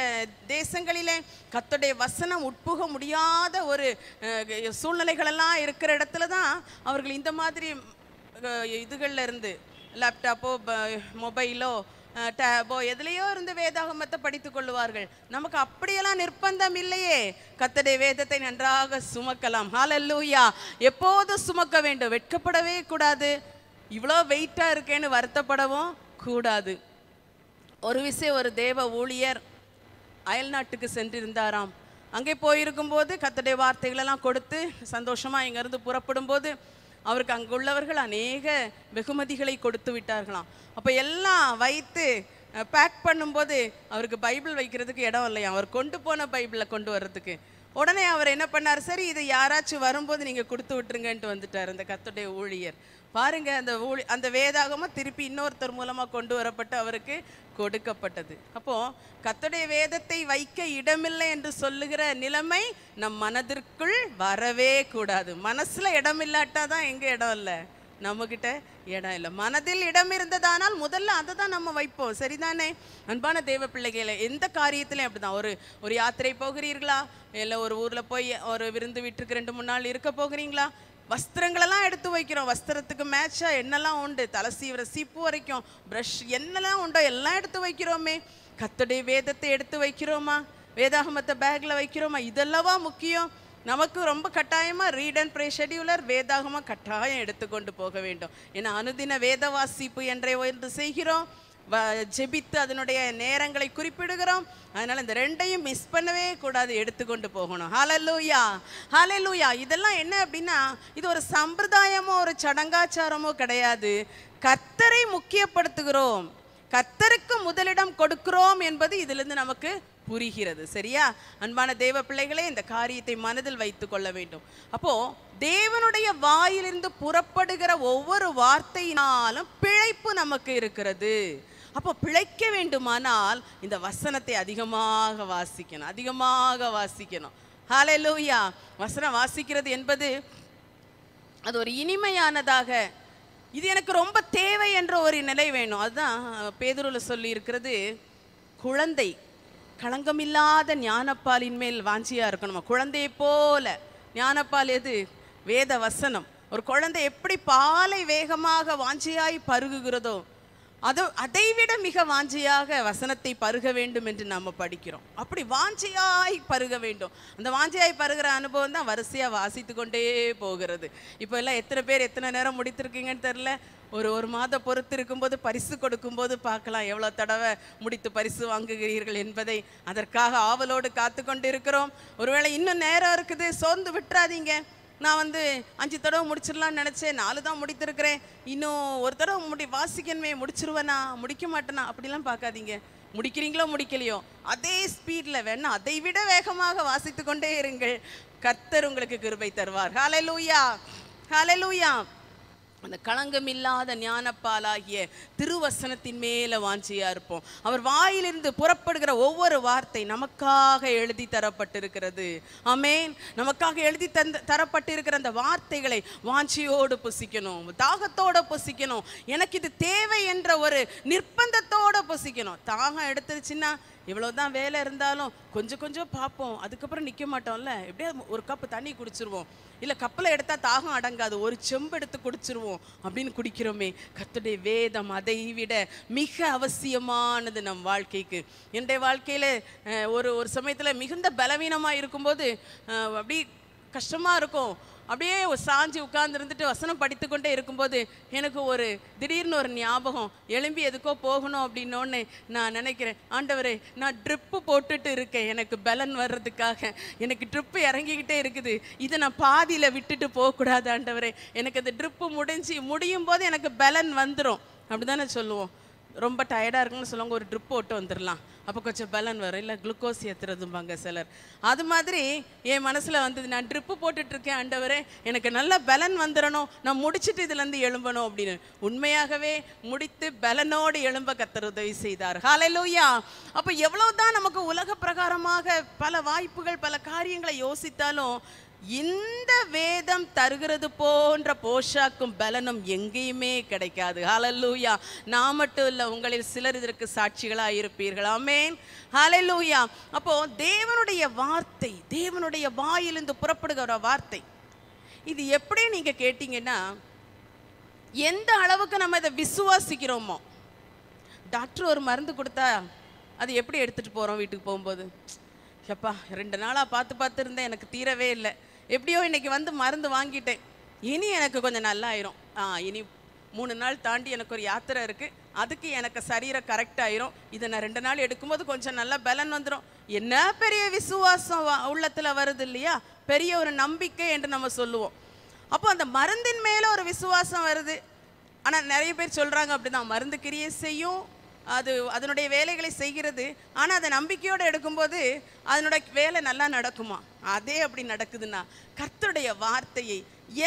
தேசங்களிலே கத்தோடைய வசனம் உட்புக முடியாத ஒரு சூழ்நிலைகளெல்லாம் இருக்கிற இடத்துல தான் அவர்கள் இந்த மாதிரி இதுகளில் இருந்து லேப்டாப்போ மொபைலோ எதுலேயோ இருந்து வேதாகமத்தை படித்துக் கொள்வார்கள் நமக்கு அப்படியெல்லாம் நிர்பந்தம் இல்லையே. கத்தடை வேதத்தை நன்றாக சுமக்கலாம். ஹாலல்லூயா எப்போதும் சுமக்க வேண்டும்? வெட்கப்படவே கூடாது. இவ்வளோ வெயிட்டாக இருக்கேன்னு வருத்தப்படவும் கூடாது. ஒரு விசை ஒரு தேவ ஊழியர் அயல்நாட்டுக்கு சென்றிருந்தாராம். அங்கே போயிருக்கும்போது கத்தடை வார்த்தைகளெல்லாம் கொடுத்து சந்தோஷமாக இங்கேருந்து புறப்படும்போது அவருக்கு அங்குள்ளவர்கள் அநேக வெகுமதிகளை கொடுத்து விட்டார்களாம். அப்போ எல்லாம் வைத்து பேக் பண்ணும்போது அவருக்கு பைபிள் வைக்கிறதுக்கு இடம் இல்லையா? அவர் கொண்டு போன பைபிளை கொண்டு வர்றதுக்கு. உடனே அவர் என்ன பண்ணார்? சரி இது யாராச்சும் வரும்போது நீங்கள் கொடுத்து விட்டுருங்கன்ட்டு வந்துட்டார் இந்த கத்துடைய ஊழியர். பாருங்க அந்த ஊழி அந்த வேதாகமும் திருப்பி இன்னொருத்தர் மூலமாக கொண்டு வரப்பட்டு அவருக்கு கொடுக்கப்பட்டது. அப்போ கத்துடைய வேதத்தை வைக்க இடமில்லை என்று சொல்லுகிற நிலைமை நம் மனதிற்குள் வரவே கூடாது. மனசுல இடம் இல்லாட்டா தான் எங்க இடம் இல்லை? நம்மகிட்ட இடம் இல்லை. மனதில் இடம் இருந்ததானால் முதல்ல அதை தான் நம்ம வைப்போம். சரிதானே? அன்பான தேவ பிள்ளைகளை எந்த காரியத்திலையும் அப்படிதான். ஒரு ஒரு யாத்திரை போகிறீர்களா? இல்லை ஒரு ஊரில் போய் ஒரு விருந்து வீட்டுக்கு ரெண்டு மூணு நாள் இருக்க போகிறீங்களா? வஸ்திரங்களெல்லாம் எடுத்து வைக்கிறோம். வஸ்திரத்துக்கு மேட்சாக என்னெல்லாம் உண்டு? தலை சீவிர சீப்பு வரைக்கும் ப்ரஷ் என்னெல்லாம் உண்டோ எல்லாம் எடுத்து வைக்கிறோமே. கத்துடைய வேதத்தை எடுத்து வைக்கிறோமா? வேதாகமத்தை பேக்கில் வைக்கிறோமா? இதெல்லவா முக்கியம்? நமக்கு ரொம்ப கட்டாயமாக ரீட் அண்ட் ப்ரே ஷெடியூலர் வேதாகமாக கட்டாயம் எடுத்துக்கொண்டு போக வேண்டும். ஏன்னா அனுதின வேத வாசிப்பு என்றே ஒன்று செய்கிறோம். ஜெபித்து அதனுடைய நேரங்களை குறிப்பிடுகிறோம். அதனால இந்த ரெண்டையும் மிஸ் பண்ணவே கூடாது எடுத்துக்கொண்டு போகணும். ஹலலூயா ஹலலூயா இதெல்லாம் என்ன அப்படின்னா இது ஒரு சம்பிரதாயமோ ஒரு சடங்காச்சாரமோ கிடையாது. கத்தரை முக்கியப்படுத்துகிறோம். கத்தருக்கு முதலிடம் கொடுக்கிறோம் என்பது இதிலிருந்து நமக்கு புரிகிறது. சரியா? அன்பான தேவ பிள்ளைகளே இந்த காரியத்தை மனதில் வைத்து கொள்ள வேண்டும். அப்போ தேவனுடைய வாயிலிருந்து புறப்படுகிற ஒவ்வொரு வார்த்தையினாலும் பிழைப்பு நமக்கு இருக்கிறது. அப்போ பிழைக்க வேண்டுமானால் இந்த வசனத்தை அதிகமாக வாசிக்கணும் அதிகமாக வாசிக்கணும். ஹalleluya வசனம் வாசிக்கிறது என்பது அது ஒரு இனிமையானதாக இது எனக்கு ரொம்ப தேவை என்ற ஒரு நிலை வேணும். அதுதான் பேதுருவில் சொல்லி இருக்கிறது குழந்தை களங்கமில்லாத ஞானப்பாலின் மேல் வாஞ்சியாக இருக்கணுமா? குழந்தையை போல. ஞானப்பால் எது? வேத வசனம். ஒரு குழந்தை எப்படி பாலை வேகமாக வாஞ்சியாய் பருகுகிறதோ அது அதைவிட மிக வாஞ்சியாக வசனத்தை பருக வேண்டும் என்று நம்ம படிக்கிறோம். அப்படி வாஞ்சியாய் பருக வேண்டும். அந்த வாஞ்சியாய் பருகிற அனுபவம் தான் வரிசையாக வாசித்து கொண்டே போகிறது. இப்போ எல்லாம் எத்தனை பேர் எத்தனை நேரம் முடித்திருக்கீங்கன்னு தெரில ஒரு ஒரு மாதம் பொறுத்து இருக்கும்போது பரிசு கொடுக்கும்போது பார்க்கலாம். எவ்வளோ தடவை முடித்து பரிசு வாங்குகிறீர்கள் என்பதை அதற்காக ஆவலோடு காத்து கொண்டு இருக்கிறோம் ஒருவேளை இன்னும் நேரம் இருக்குது சோர்ந்து விட்டுறாதீங்க. நான் வந்து அஞ்சு தடவை முடிச்சிடலாம்னு நினச்சேன் நாலு தான் முடித்திருக்கிறேன். இன்னும் ஒரு தடவை முடி வாசிக்கணுமே முடிச்சிருவேனா முடிக்க மாட்டேனா? அப்படிலாம் பார்க்காதீங்க. முடிக்கிறீங்களோ முடிக்கலையோ? அதே ஸ்பீடில் வேணா அதை விட வேகமாக வாசித்து கொண்டே இருங்கள். கர்த்தர் உங்களுக்கு கிருபை தருவார். ஹalleluya ஹalleluya அந்த களங்கமில்லாத ஞானப்பாலாகிய திருவசனத்தின் மேலே வாஞ்சியா இருப்போம். அவர் வாயிலிருந்து புறப்படுகிற ஒவ்வொரு வார்த்தை நமக்காக எழுதி தரப்பட்டிருக்கிறது. அமேன் நமக்காக எழுதி தந்த தரப்பட்டிருக்கிற அந்த வார்த்தைகளை வாஞ்சியோடு புசிக்கணும். தாகத்தோட புசிக்கணும். எனக்கு இது தேவை என்ற ஒரு நிர்பந்தத்தோடு புசிக்கணும். தாகம் எடுத்துருச்சுன்னா இவ்வளோ தான் வேலை இருந்தாலும் கொஞ்சம் கொஞ்சம் பார்ப்போம். அதுக்கப்புறம் நிற்க மாட்டோம்ல. எப்படியா ஒரு கப்பு தண்ணி குடிச்சிருவோம். இல்லை கப்பில் எடுத்தால் தாகம் அடங்காது. ஒரு செம்பு எடுத்து குடிச்சிருவோம் அப்படின்னு குடிக்கிறோமே. கத்துடைய வேதம் அதை விட மிக அவசியமானது நம் வாழ்க்கைக்கு. என்னுடைய வாழ்க்கையில் ஒரு ஒரு சமயத்தில் மிகுந்த பலவீனமாக இருக்கும்போது அப்படி கஷ்டமாக இருக்கும். அப்படியே சாஞ்சி உட்கார்ந்துருந்துட்டு வசனம் படித்துக்கொண்டே இருக்கும்போது எனக்கு ஒரு திடீர்னு ஒரு ஞாபகம். எழும்பி எதுக்கோ போகணும் அப்படின்னோன்னு நான் நினைக்கிறேன். ஆண்டவரே நான் ட்ரிப்பு போட்டுட்டு இருக்கேன். எனக்கு பலன் வர்றதுக்காக. எனக்கு ட்ரிப்பு இறங்கிக்கிட்டே இருக்குது. இதை நான் பாதியில் விட்டுட்டு போகக்கூடாது ஆண்டவரே. எனக்கு அந்த ட்ரிப்பு முடிஞ்சு முடியும் போது எனக்கு பலன் வந்துடும் அப்படி தானே சொல்லுவோம். ரொம்ப டயர்டாக இருக்குன்னு சொல்லுவாங்க. ஒரு ட்ரிப் போட்டு வந்துடலாம் அப்போ கொஞ்சம் பலன் வரும். இல்லை குளுக்கோஸ் ஏற்றுறதும்பாங்க சிலர். அது மாதிரி என் மனசில் வந்தது நான் ட்ரிப்பு போட்டுட்டு இருக்கேன் ஆண்டவரே எனக்கு நல்ல பலன் வந்துடணும் நான் முடிச்சிட்டு இதுலேருந்து எழும்பணும் அப்படின்னு. உண்மையாகவே முடித்து பலனோடு எழும்ப கத்தர் உதவி செய்தார். ஹalleluya அப்போ எவ்வளவுதான் நமக்கு உலக பிரகாரமாக பல வாய்ப்புகள் பல காரியங்களை யோசித்தாலும் இந்த வேதம் தருகிறது போன்ற போஷாக்கும் பலனும் எங்கேயுமே கிடைக்காது. ஹலல்லூயா நான் மட்டும் இல்லை உங்களில் சிலர் இதற்கு சாட்சிகளாக இருப்பீர்கள். ஆமென் ஹலல்லூயா அப்போ தேவனுடைய வார்த்தை தேவனுடைய வாயிலிருந்து புறப்படுகிற வார்த்தை. இது எப்படி நீங்கள் கேட்டீங்கன்னா எந்த அளவுக்கு நம்ம இதை விசுவாசிக்கிறோமோ டாக்டர் ஒரு மருந்து கொடுத்தா அது எப்படி எடுத்துகிட்டு போகிறோம் வீட்டுக்கு போகும்போது? எப்பா ரெண்டு நாளாக பார்த்து பார்த்து இருந்தேன் எனக்கு தீரவே இல்லை. எப்படியோ இன்றைக்கி வந்து மருந்து வாங்கிட்டேன். இனி எனக்கு கொஞ்சம் நல்லா ஆயிரும் ஆ இனி மூணு நாள் தாண்டி எனக்கு ஒரு யாத்திரை இருக்குது அதுக்கு எனக்கு சரீரம் கரெக்ட் ஆயிரும். இதை நான் ரெண்டு நாள் எடுக்கும்போது கொஞ்சம் நல்லா பலன் வந்துடும் என்ன பெரிய விசுவாசம் உள்ளத்தில் வருது இல்லையா? பெரிய ஒரு நம்பிக்கை என்று நம்ம சொல்லுவோம். அப்போ அந்த மருந்தின் மேலே ஒரு விசுவாசம் வருது. ஆனால் நிறைய பேர் சொல்கிறாங்க அப்படிதான். மருந்து கிரியை செய்யும் அது அதனுடைய வேலைகளை செய்கிறது. ஆனால் அதை நம்பிக்கையோடு எடுக்கும்போது அதனுடைய வேலை நல்லா நடக்குமா? அதே அப்படி நடக்குதுன்னா கர்த்தருடைய வார்த்தையை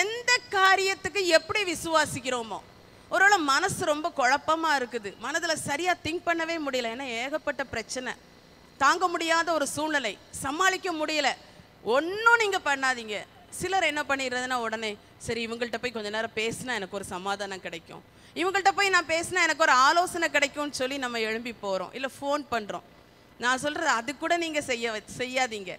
எந்த காரியத்துக்கு எப்படி விசுவாசிக்கிறோமோ ஒருவேளை மனசு ரொம்ப குழப்பமா இருக்குது. மனதில் சரியாக திங்க் பண்ணவே முடியல. ஏன்னா ஏகப்பட்ட பிரச்சனை. தாங்க முடியாத ஒரு சூழ்நிலை. சமாளிக்க முடியல. ஒன்றும் நீங்கள் பண்ணாதீங்க. சிலர் என்ன பண்ணிடுறதுன்னா உடனே சரி இவங்கள்ட்ட போய் கொஞ்ச நேரம் பேசினா எனக்கு ஒரு சமாதானம் கிடைக்கும். இவங்கள்ட்ட போய் நான் பேசினா எனக்கு ஒரு ஆலோசனை கிடைக்கும்னு சொல்லி நம்ம எழும்பி போகிறோம் இல்லை ஃபோன் பண்ணுறோம் நான் சொல்கிறது அது கூட நீங்கள் செய்ய செய்யாதீங்க.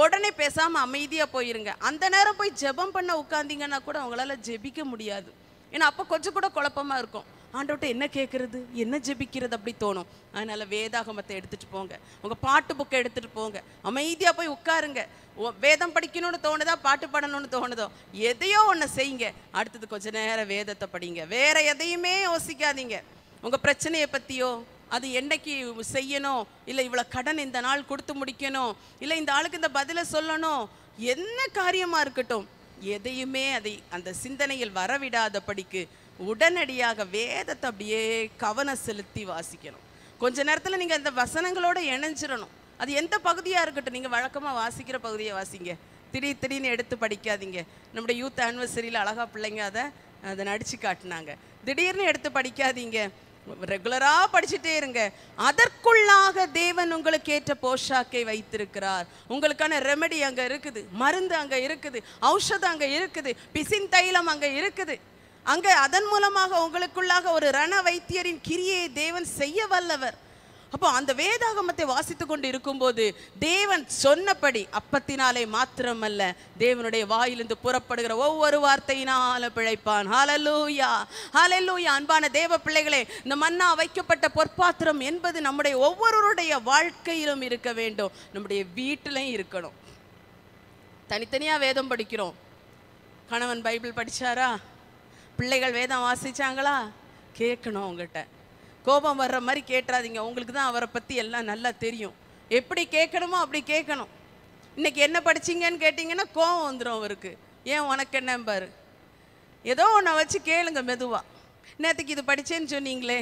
உடனே பேசாமல் அமைதியாக போயிருங்க. அந்த நேரம் போய் ஜெபம் பண்ண உட்காந்திங்கன்னா கூட அவங்களால ஜெபிக்க முடியாது. ஏன்னா அப்போ கொஞ்சம் கூட குழப்பமா இருக்கும். ஆண்டவர்கிட்ட என்ன கேட்குறது என்ன ஜெபிக்கிறது அப்படி தோணும். அதனால் வேதாகமத்தை எடுத்துகிட்டு போங்க. உங்கள் பாட்டு புக்கை எடுத்துகிட்டு போங்க. அமைதியாக போய் உட்காருங்க. வேதம் படிக்கணும்னு தோணுதா? பாட்டு பாடணும்னு தோணுதோ? எதையோ ஒன்று செய்யுங்க. அடுத்தது கொஞ்ச நேரம் வேதத்தை படிங்க. வேற எதையுமே யோசிக்காதீங்க. உங்கள் பிரச்சனையை பற்றியோ அது என்னைக்கு செய்யணும்? இல்லை இவ்வளோ கடன் இந்த நாள் கொடுத்து முடிக்கணும்? இல்லை இந்த ஆளுக்கு இந்த பதிலை சொல்லணும்? என்ன காரியமாக இருக்கட்டும். எதையுமே அதை அந்த சிந்தனையில் வரவிடாத படிக்கு உடனடியாக வேதத்தை அப்படியே கவனம் செலுத்தி வாசிக்கணும். கொஞ்ச நேரத்தில் நீங்கள் அந்த வசனங்களோடு இணைஞ்சிடணும் அது எந்த பகுதியாக இருக்கட்டும் நீங்கள் வழக்கமாக வாசிக்கிற பகுதியை வாசிங்க. திடீர் திடீர்னு எடுத்து படிக்காதீங்க. நம்முடைய யூத் ஆனிவர்சரியில் அழகா பிள்ளைங்க அதை அதை நடித்து காட்டினாங்க. திடீர்னு எடுத்து படிக்காதீங்க. ரெகுலராக படிச்சுட்டே இருங்க. அதற்குள்ளாக தேவன் உங்களுக்கு ஏற்ற போஷாக்கை வைத்திருக்கிறார். உங்களுக்கான ரெமெடி அங்கே இருக்குது. மருந்து அங்கே இருக்குது. ஔஷதம் அங்கே இருக்குது. பிசின் தைலம் அங்கே இருக்குது. அங்க அதன் மூலமாக உங்களுக்குள்ளாக ஒரு ரண வைத்தியரின் கிரியை தேவன் செய்ய வல்லவர். அப்போ அந்த வேதாகமத்தை வாசித்து கொண்டு இருக்கும்போது தேவன் சொன்னபடி அப்பத்தினாலே மாத்திரமல்ல தேவனுடைய வாயிலிருந்து புறப்படுகிற ஒவ்வொரு வார்த்தையினால பிழைப்பான். ஹாலலூயா ஹாலலூயா அன்பான தேவ பிள்ளைகளே இந்த மன்னா வைக்கப்பட்ட பொற்பாத்திரம் என்பது நம்முடைய ஒவ்வொருவருடைய வாழ்க்கையிலும் இருக்க வேண்டும். நம்முடைய வீட்டிலையும் இருக்கணும். தனித்தனியா வேதம் படிக்கிறோம். கணவன் பைபிள் படிச்சாரா? பிள்ளைகள் வேதம் வாசிச்சாங்களா? கேட்கணும் அவங்ககிட்ட. கோபம் வர்ற மாதிரி கேட்டுறாதீங்க உங்களுக்கு தான் அவரை பற்றி எல்லாம் நல்லா தெரியும். எப்படி கேட்கணுமோ அப்படி கேட்கணும். இன்றைக்கி என்ன படிச்சீங்கன்னு கேட்டிங்கன்னா கோபம் வந்துடும் அவருக்கு. ஏன் உனக்கு என்ன பாரு? ஏதோ ஒன்றை வச்சு கேளுங்க மெதுவாக நேற்றுக்கு இது படிச்சேன்னு சொன்னீங்களே.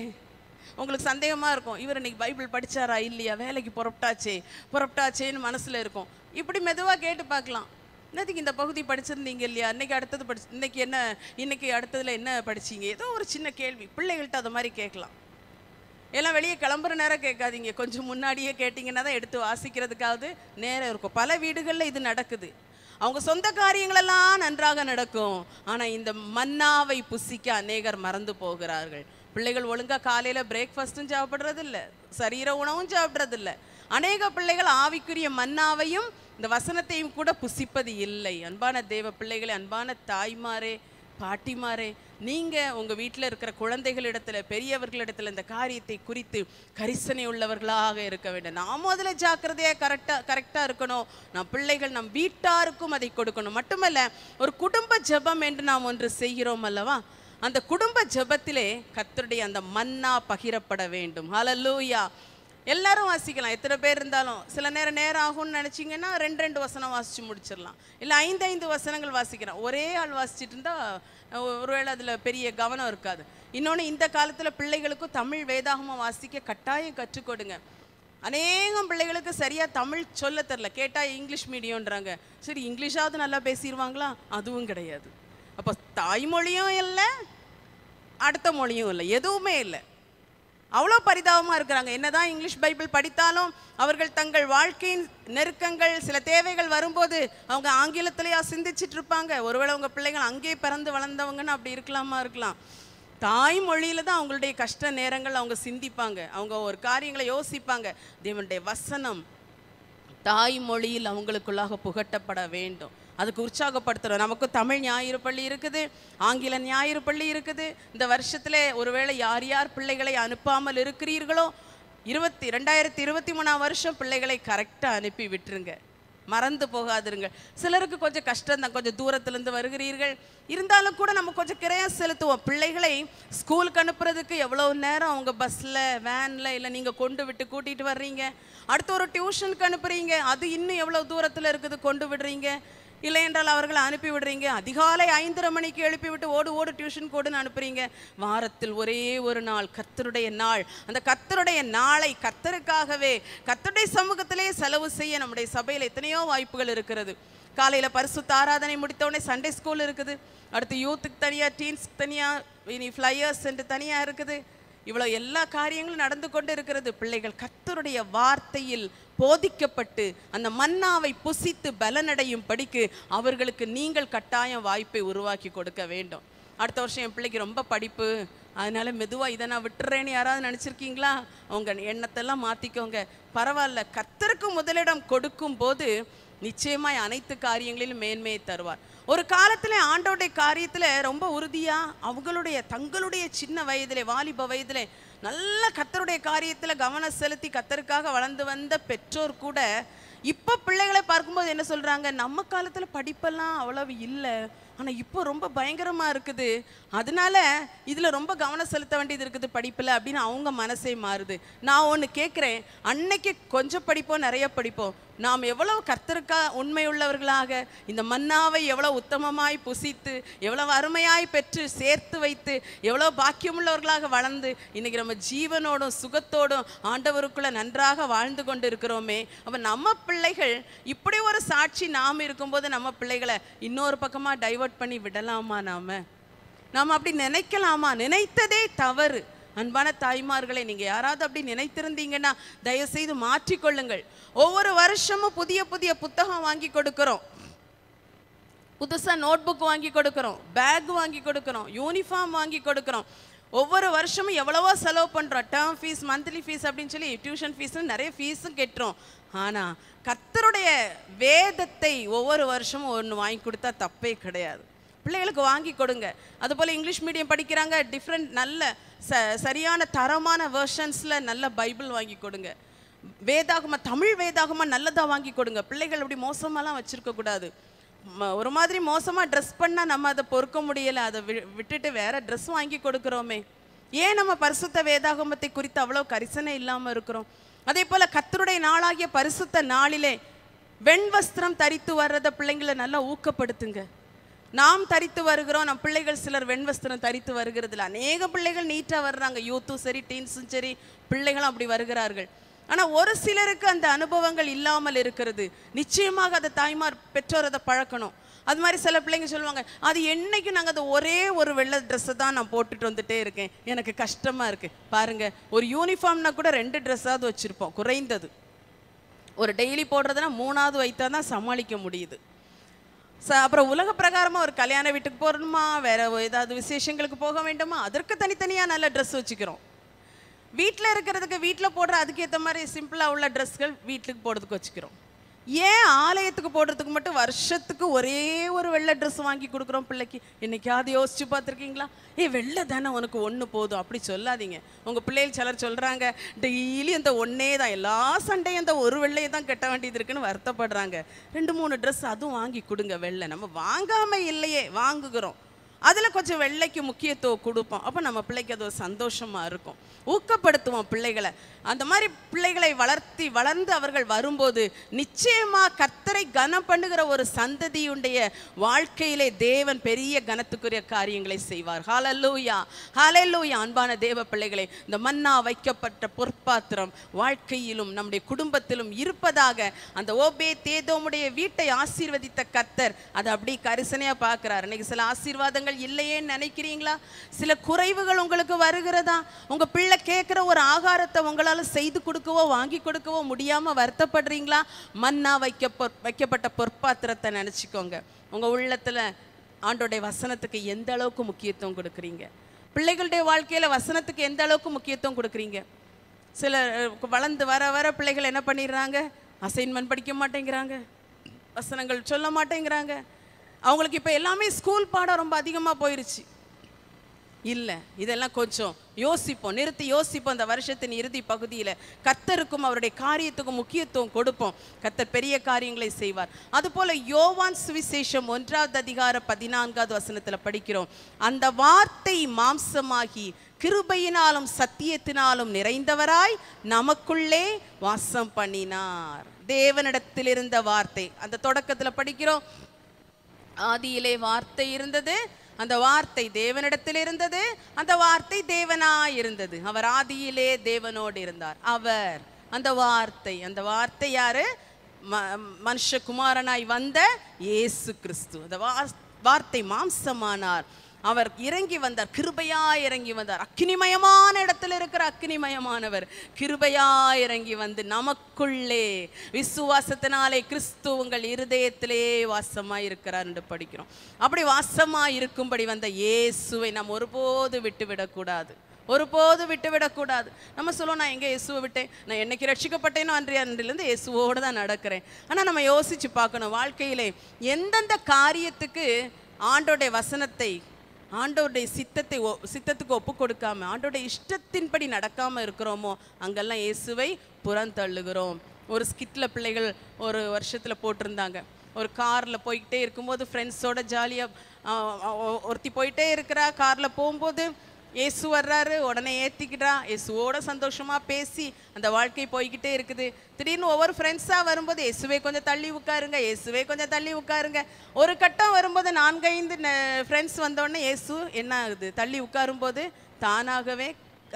உங்களுக்கு சந்தேகமாக இருக்கும். இவர் இன்னைக்கு பைபிள் படிச்சாரா இல்லையா? வேலைக்கு புறப்பட்டாச்சே. புறப்பட்டாச்சேன்னு மனசில் இருக்கும். இப்படி மெதுவாக கேட்டு பார்க்கலாம். இன்னைக்கு இந்த பகுதி படிச்சிருந்தீங்க இல்லையா? இன்னைக்கு அடுத்தது படி இன்னைக்கு என்ன இன்னைக்கு அடுத்ததுல என்ன படிச்சீங்க? ஏதோ ஒரு சின்ன கேள்வி. பிள்ளைகள்கிட்ட அது மாதிரி கேட்கலாம். எல்லாம் வெளியே கிளம்புற நேரம் கேட்காதீங்க. கொஞ்சம் முன்னாடியே கேட்டிங்கன்னா தான் எடுத்து வாசிக்கிறதுக்காவது நேரம் இருக்கும். பல வீடுகளில் இது நடக்குது. அவங்க சொந்த காரியங்களெல்லாம் நன்றாக நடக்கும். ஆனால் இந்த மன்னாவை புசிக்க அநேகர் மறந்து போகிறார்கள். பிள்ளைகள் ஒழுங்காக காலையில் பிரேக்ஃபாஸ்ட்டும் சாப்பிட்றதில்ல. சரீர உணவும் சாப்பிட்றதில்ல. அநேக பிள்ளைகள் ஆவிக்குரிய மன்னாவையும் இந்த வசனத்தையும் கூட புசிப்பது இல்லை. அன்பான தேவ பிள்ளைகளே அன்பான தாய்மாரே பாட்டிமாரே நீங்கள் உங்கள் வீட்டில் இருக்கிற குழந்தைகளிடத்தில் பெரியவர்களிடத்தில் இந்த காரியத்தை குறித்து கரிசனை உள்ளவர்களாக இருக்க வேண்டும். நாம் முதல்ல ஜாக்கிரதையாக கரெக்டாக கரெக்டாக இருக்கணும். நம் பிள்ளைகள் நம் வீட்டாருக்கும் அதை கொடுக்கணும். மட்டுமல்ல ஒரு குடும்ப ஜெபம் என்று நாம் ஒன்று செய்கிறோம் அல்லவா? அந்த குடும்ப ஜெபத்திலே கத்தருடைய அந்த மன்னா பகிரப்பட வேண்டும். ஹலலூயா எல்லாரும் வாசிக்கலாம். எத்தனை பேர் இருந்தாலும். சில நேரம் நேரம் ஆகும்னு நினச்சிங்கன்னா ரெண்டு ரெண்டு வசனம் வாசித்து முடிச்சிடலாம். இல்லை ஐந்து ஐந்து வசனங்கள் வாசிக்கிறோம். ஒரே ஆள் வாசிச்சுட்டு இருந்தால் ஒருவேளை அதில் பெரிய கவனம் இருக்காது. இன்னொன்று இந்த காலத்தில் பிள்ளைகளுக்கும் தமிழ் வேதாகமாக வாசிக்க கட்டாயம் கற்றுக்கொடுங்க. அநேகம் பிள்ளைகளுக்கு சரியாக தமிழ் சொல்ல தெரில கேட்டால் இங்கிலீஷ் மீடியம்ன்றாங்க. சரி இங்கிலீஷாவது நல்லா பேசிடுவாங்களா? அதுவும் கிடையாது. அப்போ தாய்மொழியும் இல்லை அடுத்த மொழியும் இல்லை. எதுவுமே இல்லை. அவ்வளோ பரிதாபமாக இருக்கிறாங்க. என்னதான் இங்கிலீஷ் பைபிள் படித்தாலும் அவர்கள் தங்கள் வாழ்க்கையின் நெருக்கங்கள் சில தேவைகள் வரும்போது அவங்க ஆங்கிலத்திலேயா சிந்திச்சிட்டு இருப்பாங்க. ஒருவேளை அவங்க பிள்ளைகள் அங்கேயே பிறந்து வளர்ந்தவங்கன்னு அப்படி இருக்கலாமா இருக்கலாம். தாய்மொழியில தான் அவங்களுடைய கஷ்ட நேரங்கள் அவங்க சிந்திப்பாங்க. அவங்க ஒரு காரியங்களை யோசிப்பாங்க. தேவனுடைய வசனம் தாய்மொழியில் அவங்களுக்குள்ளாக புகட்டப்பட வேண்டும். அதுக்கு உற்சாகப்படுத்துகிறோம் நமக்கு தமிழ் ஞாயிறு பள்ளி இருக்குது ஆங்கில ஞாயிறு பள்ளி இருக்குது. இந்த வருஷத்தில் ஒருவேளை யார் யார் பிள்ளைகளை அனுப்பாமல் இருக்கிறீர்களோ இருபத்தி ரெண்டாயிரத்தி இருபத்தி மூணாம் வருஷம் பிள்ளைகளை கரெக்டாக அனுப்பி விட்டுருங்க. மறந்து போகாதிருங்க. சிலருக்கு கொஞ்சம் கஷ்டம் தான் கொஞ்சம் தூரத்துலேருந்து வருகிறீர்கள். இருந்தாலும் கூட நம்ம கொஞ்சம் கிரையா செலுத்துவோம். பிள்ளைகளை ஸ்கூலுக்கு அனுப்புறதுக்கு எவ்வளோ நேரம் அவங்க பஸ்ஸில் வேனில் இல்லை நீங்கள் கொண்டு விட்டு கூட்டிகிட்டு வர்றீங்க? அடுத்து ஒரு டியூஷனுக்கு அனுப்புறீங்க. அது இன்னும் எவ்வளோ தூரத்தில் இருக்குது கொண்டு விடுறீங்க? இல்லை என்றால் அவர்களை அனுப்பி விடுறீங்க அதிகாலை ஐந்தரை மணிக்கு எழுப்பிவிட்டு ஓடு ஓடு டியூஷன் கோடுன்னு அனுப்புறீங்க. வாரத்தில் ஒரே ஒரு நாள் கத்தருடைய நாள். அந்த கத்தருடைய நாளை கத்தருக்காகவே கத்தருடைய சமூகத்திலே செலவு செய்ய நம்முடைய சபையில் எத்தனையோ வாய்ப்புகள் இருக்கிறது. காலையில் பரிசுத்த ஆராதனை முடித்தவுடனே சண்டே ஸ்கூல் இருக்குது. அடுத்து யூத்துக்கு தனியாக டீன்ஸ்க்கு தனியாக இனி ஃப்ளையர்ஸ் என்று தனியாக இருக்குது. இவ்வளோ எல்லா காரியங்களும் நடந்து கொண்டு இருக்கிறது பிள்ளைகள் கத்தருடைய வார்த்தையில் போதிக்கப்பட்டு அந்த மன்னாவை புசித்து பலனடையும் படிக்கு அவர்களுக்கு நீங்கள் கட்டாயம் வாய்ப்பை உருவாக்கி கொடுக்க வேண்டும். அடுத்த வருஷம் என் பிள்ளைக்கு ரொம்ப படிப்பு. அதனால மெதுவாக இதை நான் விட்டுறேன்னு யாராவது நினச்சிருக்கீங்களா? உங்க எண்ணத்தெல்லாம் மாற்றிக்கோங்க பரவாயில்ல கத்தருக்கு முதலிடம் கொடுக்கும் போது நிச்சயமாய் அனைத்து காரியங்களிலும் மேன்மையை தருவார். ஒரு காலத்தில் ஆண்டோடைய காரியத்தில் ரொம்ப உறுதியாக அவங்களுடைய தங்களுடைய சின்ன வயதிலே வாலிப வயதிலே நல்ல கத்தருடைய காரியத்தில் கவனம் செலுத்தி கத்தருக்காக வளர்ந்து வந்த பெற்றோர் கூட இப்போ பிள்ளைகளை பார்க்கும்போது என்ன சொல்கிறாங்க நம்ம காலத்தில் படிப்பெல்லாம் அவ்வளவு இல்லை. ஆனால் இப்போ ரொம்ப பயங்கரமாக இருக்குது. அதனால இதில் ரொம்ப கவனம் செலுத்த வேண்டியது இருக்குது படிப்பில் அப்படின்னு அவங்க மனசே மாறுது. நான் ஒன்று கேட்குறேன் அன்னைக்கு கொஞ்சம் படிப்போம் நிறைய படிப்போம். நாம் எவ்வளவு கர்த்தருக்கா உண்மையுள்ளவர்களாக இந்த மன்னாவை எவ்வளோ உத்தமமாய் புசித்து எவ்வளவு அருமையாய் பெற்று சேர்த்து வைத்து எவ்வளோ பாக்கியமுள்ளவர்களாக வளர்ந்து இன்னைக்கு நம்ம ஜீவனோடும் சுகத்தோடும் ஆண்டவருக்குள்ள நன்றாக வாழ்ந்து கொண்டு இருக்கிறோமே அப்போ நம்ம பிள்ளைகள் இப்படி ஒரு சாட்சி நாம் இருக்கும்போது நம்ம பிள்ளைகளை இன்னொரு பக்கமாக டைவெர்ட் பண்ணி விடலாமா நாம்? நாம் அப்படி நினைக்கலாமா? நினைத்ததே தவறு. அன்பான தாய்மார்களை நீங்கள் யாராவது அப்படி நினைத்திருந்தீங்கன்னா தயவுசெய்து மாற்றிக்கொள்ளுங்கள். ஒவ்வொரு வருஷமும் புதிய புதிய புத்தகம் வாங்கி கொடுக்குறோம். புதுசாக நோட் புக் வாங்கி கொடுக்குறோம். பேக் வாங்கி கொடுக்குறோம். யூனிஃபார்ம் வாங்கி கொடுக்குறோம். ஒவ்வொரு வருஷமும் எவ்வளவோ செலவு பண்ணுறோம் டேர்ம் ஃபீஸ் மந்த்லி ஃபீஸ் அப்படின்னு சொல்லி டியூஷன் ஃபீஸும் நிறைய ஃபீஸும் கெட்டுறோம் ஆனால் கத்தருடைய வேதத்தை ஒவ்வொரு வருஷமும் ஒன்று வாங்கி கொடுத்தா தப்பே கிடையாது. பிள்ளைகளுக்கு வாங்கி கொடுங்க. அதுபோல் இங்கிலீஷ் மீடியம் படிக்கிறாங்க டிஃப்ரெண்ட் நல்ல ச சரியான தரமான வேர்ஷன்ஸில் நல்ல பைபிள் வாங்கி கொடுங்க. வேதாகமாக தமிழ் வேதாகமாக நல்லதாக வாங்கி கொடுங்க. பிள்ளைகள் அப்படி மோசமாலாம் வச்சுருக்கக்கூடாது ஒரு மாதிரி மோசமாக ட்ரெஸ் பண்ணால் நம்ம அதை பொறுக்க முடியலை. அதை வி- விட்டுட்டு வேற ட்ரெஸ் வாங்கி கொடுக்குறோமே. ஏன் நம்ம பரிசுத்த வேதாகமத்தை குறித்து அவ்வளோ கரிசனை இல்லாமல் இருக்கிறோம்? அதே போல் கத்தருடைய நாளாகிய பரிசுத்த நாளிலே வெண் வஸ்திரம் தரித்து வர்றத பிள்ளைங்களை நல்லா ஊக்கப்படுத்துங்க. நாம் தரித்து வருகிறோம் நம் பிள்ளைகள் சிலர் வெண்வஸ்திரம் தரித்து வருகிறதில்ல. அநேக பிள்ளைகள் நீட்டாக வர்றாங்க. யூத்தும் சரி டீன்ஸும் சரி பிள்ளைகளும் அப்படி வருகிறார்கள். ஆனால் ஒரு சிலருக்கு அந்த அனுபவங்கள் இல்லாமல் இருக்கிறது. நிச்சயமாக அதை தாய்மார் பெற்றோர் அதை பழக்கணும். அது மாதிரி சில பிள்ளைங்க சொல்லுவாங்க அது என்றைக்கும் நாங்கள் அதை ஒரே ஒரு வெள்ளை ட்ரெஸ்ஸை தான் நான் போட்டுட்டு வந்துட்டே இருக்கேன். எனக்கு கஷ்டமாக இருக்குது பாருங்க ஒரு யூனிஃபார்ம்னா கூட ரெண்டு ட்ரெஸ்ஸாவது வச்சுருப்போம். குறைந்தது. ஒரு டெய்லி போடுறதுனா மூணாவது வைத்தா தான் சமாளிக்க முடியுது. ச அப்புறம் உலக பிரகாரமாக ஒரு கல்யாண வீட்டுக்கு போகணுமா வேற ஏதாவது விசேஷங்களுக்கு போக வேண்டுமா? அதற்கு தனித்தனியாக நல்ல ட்ரெஸ் வச்சுக்கிறோம். வீட்டில் இருக்கிறதுக்கு வீட்டில் போடுற அதுக்கேற்ற மாதிரி சிம்பிளாக உள்ள ட்ரெஸ்கள் வீட்டுக்கு போடுறதுக்கு வச்சுக்கிறோம். ஏன் ஆலயத்துக்கு போடுறதுக்கு மட்டும் வருஷத்துக்கு ஒரே ஒரு வெள்ளை ட்ரெஸ் வாங்கி கொடுக்குறோம் பிள்ளைக்கு? என்னைக்காவது யோசிச்சு பார்த்துருக்கீங்களா? ஏ வெள்ளை தானே உனக்கு ஒன்று போதும். அப்படி சொல்லாதீங்க. உங்கள் பிள்ளைகள் சிலர் சொல்கிறாங்க டெய்லி அந்த ஒன்றே தான் எல்லா சண்டையும் அந்த ஒரு வெள்ளையை தான் கட்ட வேண்டியது இருக்குன்னு வருத்தப்படுறாங்க. ரெண்டு மூணு ட்ரெஸ் அதுவும் வாங்கி கொடுங்க வெள்ளை. நம்ம வாங்காமல் இல்லையே வாங்குகிறோம். அதில் கொஞ்சம் வெள்ளைக்கு முக்கியத்துவம் கொடுப்போம். அப்போ நம்ம பிள்ளைக்கு அது ஒரு சந்தோஷமாக இருக்கும். ஊக்கப்படுத்துவோம் பிள்ளைகளை. அந்த மாதிரி பிள்ளைகளை வளர்த்தி வளர்ந்து அவர்கள் வரும்போது நிச்சயமா கர்த்தரை கனம் பண்ணுகிற ஒரு சந்ததியுடைய வாழ்க்கையிலே தேவன் பெரிய கனத்துக்குரிய காரியங்களை செய்வார். ஹாலல்லூயா ஹாலல்லூயா அன்பான தேவ பிள்ளைகளை இந்த மன்னா வைக்கப்பட்ட பொற்பாத்திரம் வாழ்க்கையிலும் நம்முடைய குடும்பத்திலும் இருப்பதாக அந்த ஓபே தேதோமுடைய வீட்டை ஆசீர்வதித்த கர்த்தர் அதை அப்படி கரிசனையா பார்க்கிறார். இன்னைக்கு சில ஆசீர்வாதங்கள் இல்லையேன்னு நினைக்கிறீங்களா? சில குறைவுகள் உங்களுக்கு வருகிறதா? உங்க பிள்ளை கேட்குற ஒரு ஆகாரத்தை உங்களால் செய்து கொடுக்கவோ வாங்கி கொடுக்கவோ முடியாம வருத்தப்படுறீங்களா? மண்ணா வைக்க வைக்கப்பட்ட பொற்பாத்திரத்தை நினச்சிக்கோங்க. உங்க உள்ளத்துல ஆண்டோடைய வசனத்துக்கு எந்த அளவுக்கு முக்கியத்துவம் கொடுக்குறீங்க? பிள்ளைகளுடைய வாழ்க்கையில வசனத்துக்கு எந்த அளவுக்கு முக்கியத்துவம் கொடுக்குறீங்க? சில வளர்ந்து வர வர பிள்ளைகள் என்ன பண்ணிடுறாங்க? அசைன்மெண்ட் படிக்க மாட்டேங்கிறாங்க. வசனங்கள் சொல்ல மாட்டேங்கிறாங்க. அவங்களுக்கு இப்போ எல்லாமே ஸ்கூல் பாடம் ரொம்ப அதிகமாக போயிருச்சு. இல்லை இதெல்லாம் கொஞ்சம் யோசிப்போம். நிறுத்தி யோசிப்போம். அந்த வருஷத்தின் இறுதி பகுதியில் கத்தருக்கும் அவருடைய காரியத்துக்கும் முக்கியத்துவம் கொடுப்போம். கத்தர் பெரிய காரியங்களை செய்வார். அதுபோல் யோவான் சுவிசேஷம் ஒன்றாவது அதிகார பதினான்காவது வசனத்தில் படிக்கிறோம். அந்த வார்த்தை மாம்சமாகி கிருபையினாலும் சத்தியத்தினாலும் நிறைந்தவராய் நமக்குள்ளே வாசம் பண்ணினார். தேவனிடத்தில் இருந்த வார்த்தை. அந்த தொடக்கத்தில் படிக்கிறோம். ஆதியிலே வார்த்தை இருந்தது. அந்த வார்த்தை தேவனிடத்தில் இருந்தது அந்த வார்த்தை தேவனாய் இருந்தது. அவர் ஆதியிலே தேவனோடு இருந்தார். அவர் அந்த வார்த்தை அந்த வார்த்தை யாரு? ம- மனுஷகுமாரனாய் வந்த இயேசு கிறிஸ்து. அந்த வார்த்தை மாம்சமானார். அவர் இறங்கி வந்தார். கிருபையா இறங்கி வந்தார். அக்கினிமயமான இடத்துல இருக்கிற அக்கினிமயமானவர் கிருபையா இறங்கி வந்து நமக்குள்ளே விசுவாசத்தினாலே கிறிஸ்து உங்கள் இருதயத்திலே வாசமாக இருக்கிறார் என்று படிக்கிறோம். அப்படி வாசமாக இருக்கும்படி வந்த இயேசுவை நாம் ஒருபோது விட்டு விடக்கூடாது ஒருபோது விட்டு விடக்கூடாது நம்ம சொல்லுவோம் நான் எங்கே இயேசுவை விட்டேன்? நான் என்னைக்கு ரட்சிக்கப்பட்டேனோ அன்றைய அன்றிலிருந்து இயேசுவோடு தான் நடக்கிறேன். ஆனால் நம்ம யோசிச்சு பார்க்கணும் வாழ்க்கையிலே எந்தெந்த காரியத்துக்கு ஆண்டோடைய வசனத்தை ஆண்டவருடைய சித்தத்தை ஒ- சித்தத்துக்கு ஒப்பு கொடுக்காம ஆண்டோடைய இஷ்டத்தின்படி நடக்காம இருக்கிறோமோ அங்கெல்லாம் இயேசுவை புறந்தள்ளுகிறோம். ஒரு ஸ்கிட்டில் பிள்ளைகள் ஒரு வருஷத்தில் போட்டிருந்தாங்க. ஒரு காரில் போய்கிட்டே இருக்கும்போது ஃப்ரெண்ட்ஸோட ஜாலியாக ஒருத்தி போயிட்டே இருக்கிறா காரில் போகும்போது இயேசு வர்றாரு உடனே ஏற்றிக்கிட்டான் இயேசுவோட சந்தோஷமாக பேசி அந்த வாழ்க்கை போய்கிட்டே இருக்குது. திடீர்னு ஒவ்வொரு ஃப்ரெண்ட்ஸாக வரும்போது இயேசுவே கொஞ்சம் தள்ளி உட்காருங்க இயேசுவே கொஞ்சம் தள்ளி உட்காருங்க. ஒரு கட்டம் வரும்போது நான்கைந்து ஃப்ரெண்ட்ஸ் வந்தோடனே இயேசு என்ன ஆகுது? தள்ளி உட்காரும்போது தானாகவே